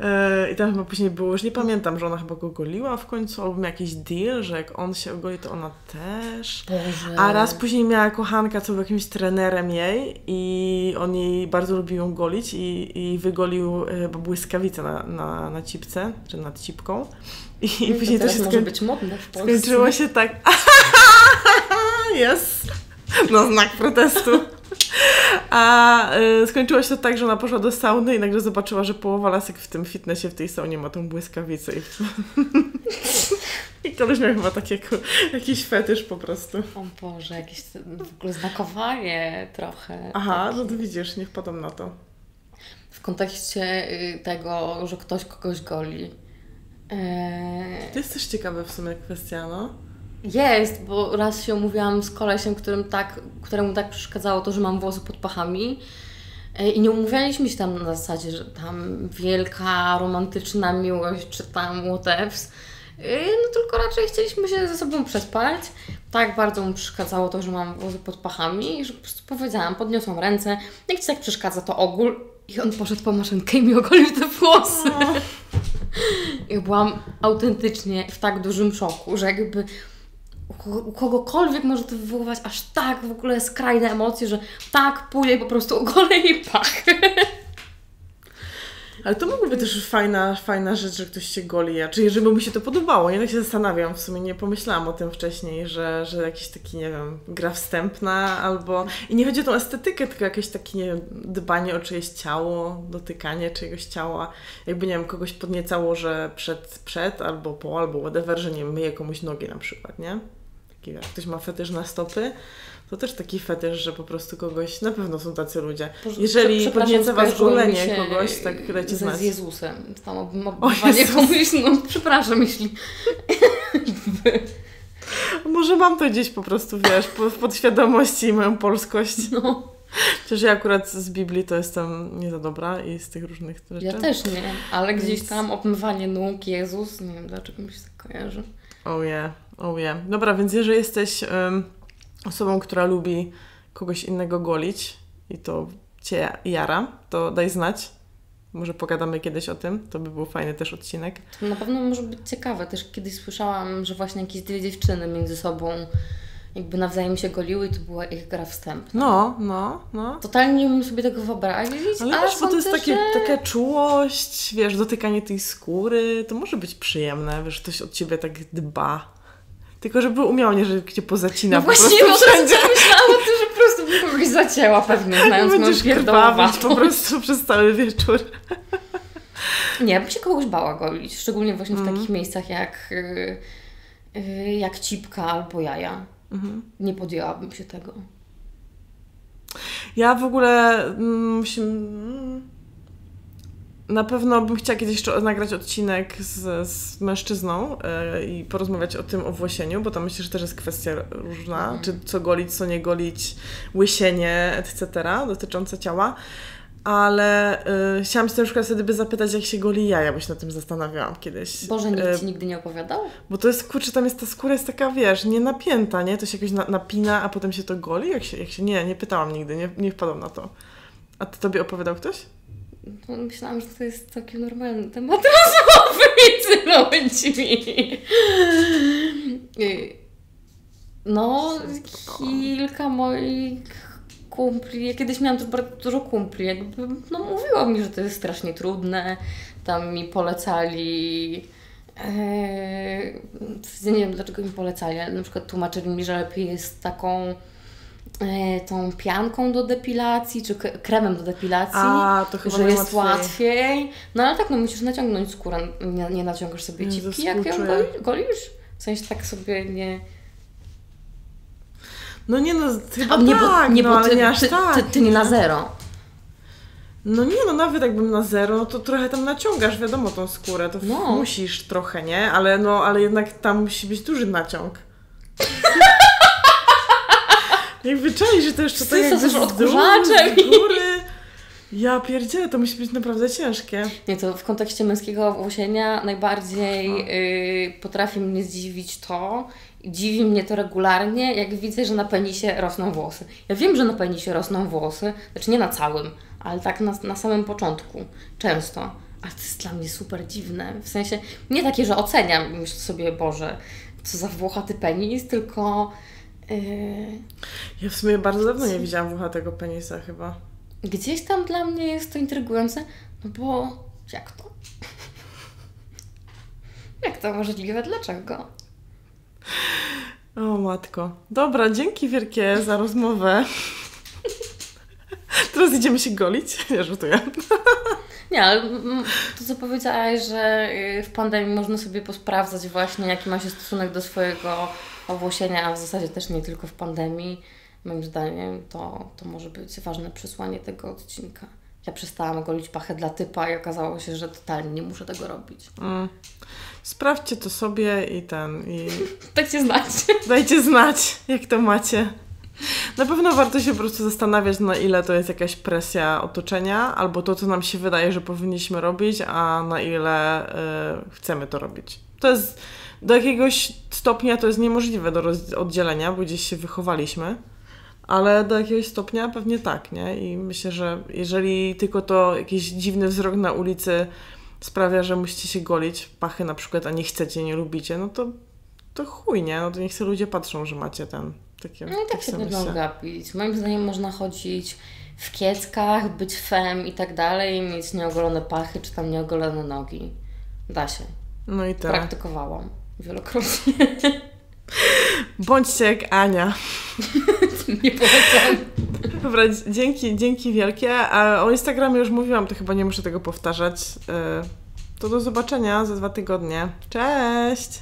Yy, I tam chyba później było, już nie pamiętam, że ona chyba go goliła w końcu, albo miał jakiś deal, że jak on się ogoli, to ona też. Boże. A raz później miała kochanka, co był jakimś trenerem jej i on jej bardzo lubił ją golić i, i wygolił chyba błyskawicę na, na, na cipce, czy nad cipką. I, i to później to teraz się może być modne w Polsce. skończyło się tak... Jest! No znak protestu. A y, skończyło się to tak, że ona poszła do sauny i nagle zobaczyła, że połowa lasek w tym fitnessie, w tej saunie ma tą błyskawicę. I, I koleś miał chyba taki jakiś fetysz po prostu. O Boże, jakieś w ogóle znakowanie trochę. Aha, no to widzisz, nie wpadam na to. W kontekście y, tego, że ktoś kogoś goli. Eee, To jest też ciekawe w sumie kwestia, no. Jest, bo raz się umówiłam z kolesiem, którym tak, któremu tak przeszkadzało to, że mam włosy pod pachami. E, I nie umówialiśmy się tam na zasadzie, że tam wielka, romantyczna miłość, czy tam whatevs. no tylko raczej chcieliśmy się ze sobą przespać. Tak bardzo mu przeszkadzało to, że mam włosy pod pachami, że po prostu powiedziałam, podniosłam ręce, jak Ci tak przeszkadza to ogól. I on poszedł po maszynkę i mi ogolił te włosy. No. I byłam autentycznie w tak dużym szoku, że jakby u kogo- u kogokolwiek może to wywoływać aż tak w ogóle skrajne emocje, że tak pójdę i po prostu ogolę jej pach. Ale to mogłoby też fajna, fajna rzecz, że ktoś się goli, a czy żeby mu się to podobało. Ja tak się zastanawiam, w sumie nie pomyślałam o tym wcześniej, że, że jakiś taki, nie wiem, gra wstępna albo... I nie chodzi o tą estetykę, tylko jakieś takie, nie wiem, dbanie o czyjeś ciało, dotykanie czyjegoś ciała. Jakby, nie wiem, kogoś podniecało, że przed, przed albo po, albo whatever, że nie myje komuś nogi na przykład, nie? Jak ktoś ma fetysz na stopy, to też taki fetysz, że po prostu kogoś, na pewno są tacy ludzie. Jeżeli podnieca Was golenie kogoś, tak dajcie znać. Z Jezusem. Tam ob- obmawianie Jezus. komuś, no przepraszam, jeśli... Może mam to gdzieś po prostu, wiesz, w podświadomości i moją polskość. No, Chociaż ja akurat z Biblii to jestem nie za dobra i z tych różnych rzeczy. ja też nie, ale gdzieś tam obmywanie nóg, Jezus, nie wiem dlaczego mi się tak kojarzy. Oh yeah, oh yeah. Dobra, więc jeżeli jesteś em, osobą, która lubi kogoś innego golić i to Cię jara, to daj znać. Może pogadamy kiedyś o tym, to by był fajny też odcinek. To na pewno może być ciekawe. Też kiedyś słyszałam, że właśnie jakieś dwie dziewczyny między sobą jakby nawzajem się goliły i to była ich gra wstępna. No, no, no. Totalnie nie umiem sobie tego wyobrazić, Ale wiesz, bo to jest takie, że... taka czułość, wiesz, dotykanie tej skóry, to może być przyjemne, wiesz, ktoś od ciebie tak dba. Tylko żeby umiał, nie, że cię pozacina No po właśnie, prostu wszędzie. wszędzie. myślałam o tym, że po prostu bym kogoś zacięła pewnie, znając moją Będziesz krwawić pierdołowatość. po prostu przez cały wieczór. Nie, ja bym się kogoś bała golić, szczególnie właśnie w Mhm. takich miejscach jak, y, y, jak cipka albo jaja. Mhm. Nie podjęłabym się tego. Ja w ogóle mm, musimy... mm, Na pewno bym chciała kiedyś jeszcze nagrać odcinek z, z mężczyzną e, i porozmawiać o tym owłosieniu, bo tam myślę, że też jest kwestia różna, Mhm. czy co golić, co nie golić, łysienie, etc., dotyczące ciała. Ale y, chciałam się na przykład wtedy by zapytać, jak się goli jaja, bo się nad tym zastanawiałam kiedyś. Boże, nikt E, Ci nigdy nie opowiadał? Bo to jest, kurczę, tam jest ta skóra jest taka, wiesz, nie napięta, nie? To się jakoś na, napina, a potem się to goli? Jak się, jak się... Nie, nie pytałam nigdy, nie, nie wpadłam na to. A tobie opowiadał ktoś? No, Myślałam, że to jest całkiem normalny temat rozmowy i cnąć mi. Y, No, kilka moich kumpli, ja kiedyś miałam bardzo dużo kumpli, jakby, no mówiło mi, że to jest strasznie trudne, tam mi polecali, e, nie wiem dlaczego mi polecali, ale na przykład tłumaczyli mi, że lepiej jest taką tą pianką do depilacji, czy kremem do depilacji, A, to chyba że jest najłatwiej. łatwiej. No ale tak, no musisz naciągnąć skórę, nie, nie naciągasz sobie Jezu, cipki, jak ją współczuję. goli- golisz. W sensie tak sobie nie... No nie no, chyba A nie, tak, bo, nie, no, bo ty, nie aż ty, tak. ty, ty nie na zero. No nie no, nawet jakbym na zero, no to trochę tam naciągasz, wiadomo, tą skórę, to No. musisz trochę, nie? Ale no, ale jednak tam musi być duży naciąg. Jakby czaisz, że to jeszcze tak jakby z odkurzaczem z góry. Ja pierdzielę, to musi być naprawdę ciężkie. Nie, to w kontekście męskiego owłosienia najbardziej y, potrafi mnie zdziwić to, dziwi mnie to regularnie, jak widzę, że na penisie rosną włosy. Ja wiem, że na penisie rosną włosy, znaczy nie na całym, ale tak na, na samym początku, często. Ale to jest dla mnie super dziwne. W sensie, nie takie, że oceniam i myślę sobie, Boże, co za włochaty penis, tylko Ja w sumie bardzo dawno nie widziałam włochatego penisa chyba. gdzieś tam dla mnie jest to intrygujące, no bo jak to? Jak to możliwe? Dlaczego? O matko. Dobra, dzięki wielkie za rozmowę. Teraz idziemy się golić. Ja żartuję. Nie, ale to co powiedziałaś, że y, w pandemii można sobie posprawdzać właśnie, jaki ma się stosunek do swojego owłosienia, a w zasadzie też nie tylko w pandemii. Moim zdaniem to, to może być ważne przesłanie tego odcinka. Ja przestałam golić pachę dla typa i okazało się, że totalnie nie muszę tego robić. Mm. Sprawdźcie to sobie i ten, i Dajcie znać. dajcie znać, jak to macie. Na pewno warto się po prostu zastanawiać, na ile to jest jakaś presja otoczenia, albo to, co nam się wydaje, że powinniśmy robić, a na ile y, chcemy to robić. To jest do jakiegoś stopnia to jest niemożliwe do oddzielenia, bo gdzieś się wychowaliśmy. Ale do jakiegoś stopnia pewnie tak, nie? I myślę, że jeżeli tylko to jakiś dziwny wzrok na ulicy sprawia, że musicie się golić, pachy na przykład, a nie chcecie, nie lubicie, no to, to chuj, nie? No to niech sobie ludzie patrzą, że macie ten takie... No i tak się będą gapić. Moim zdaniem można chodzić w kieckach, być fem i tak dalej, mieć nieogolone pachy czy tam nieogolone nogi. Da się. No i tak. Praktykowałam Wielokrotnie. Bądźcie jak Ania. nie polecam. Dobra, dzięki, dzięki wielkie. A o Instagramie już mówiłam, to chyba nie muszę tego powtarzać. Y, to do zobaczenia za dwa tygodnie. Cześć!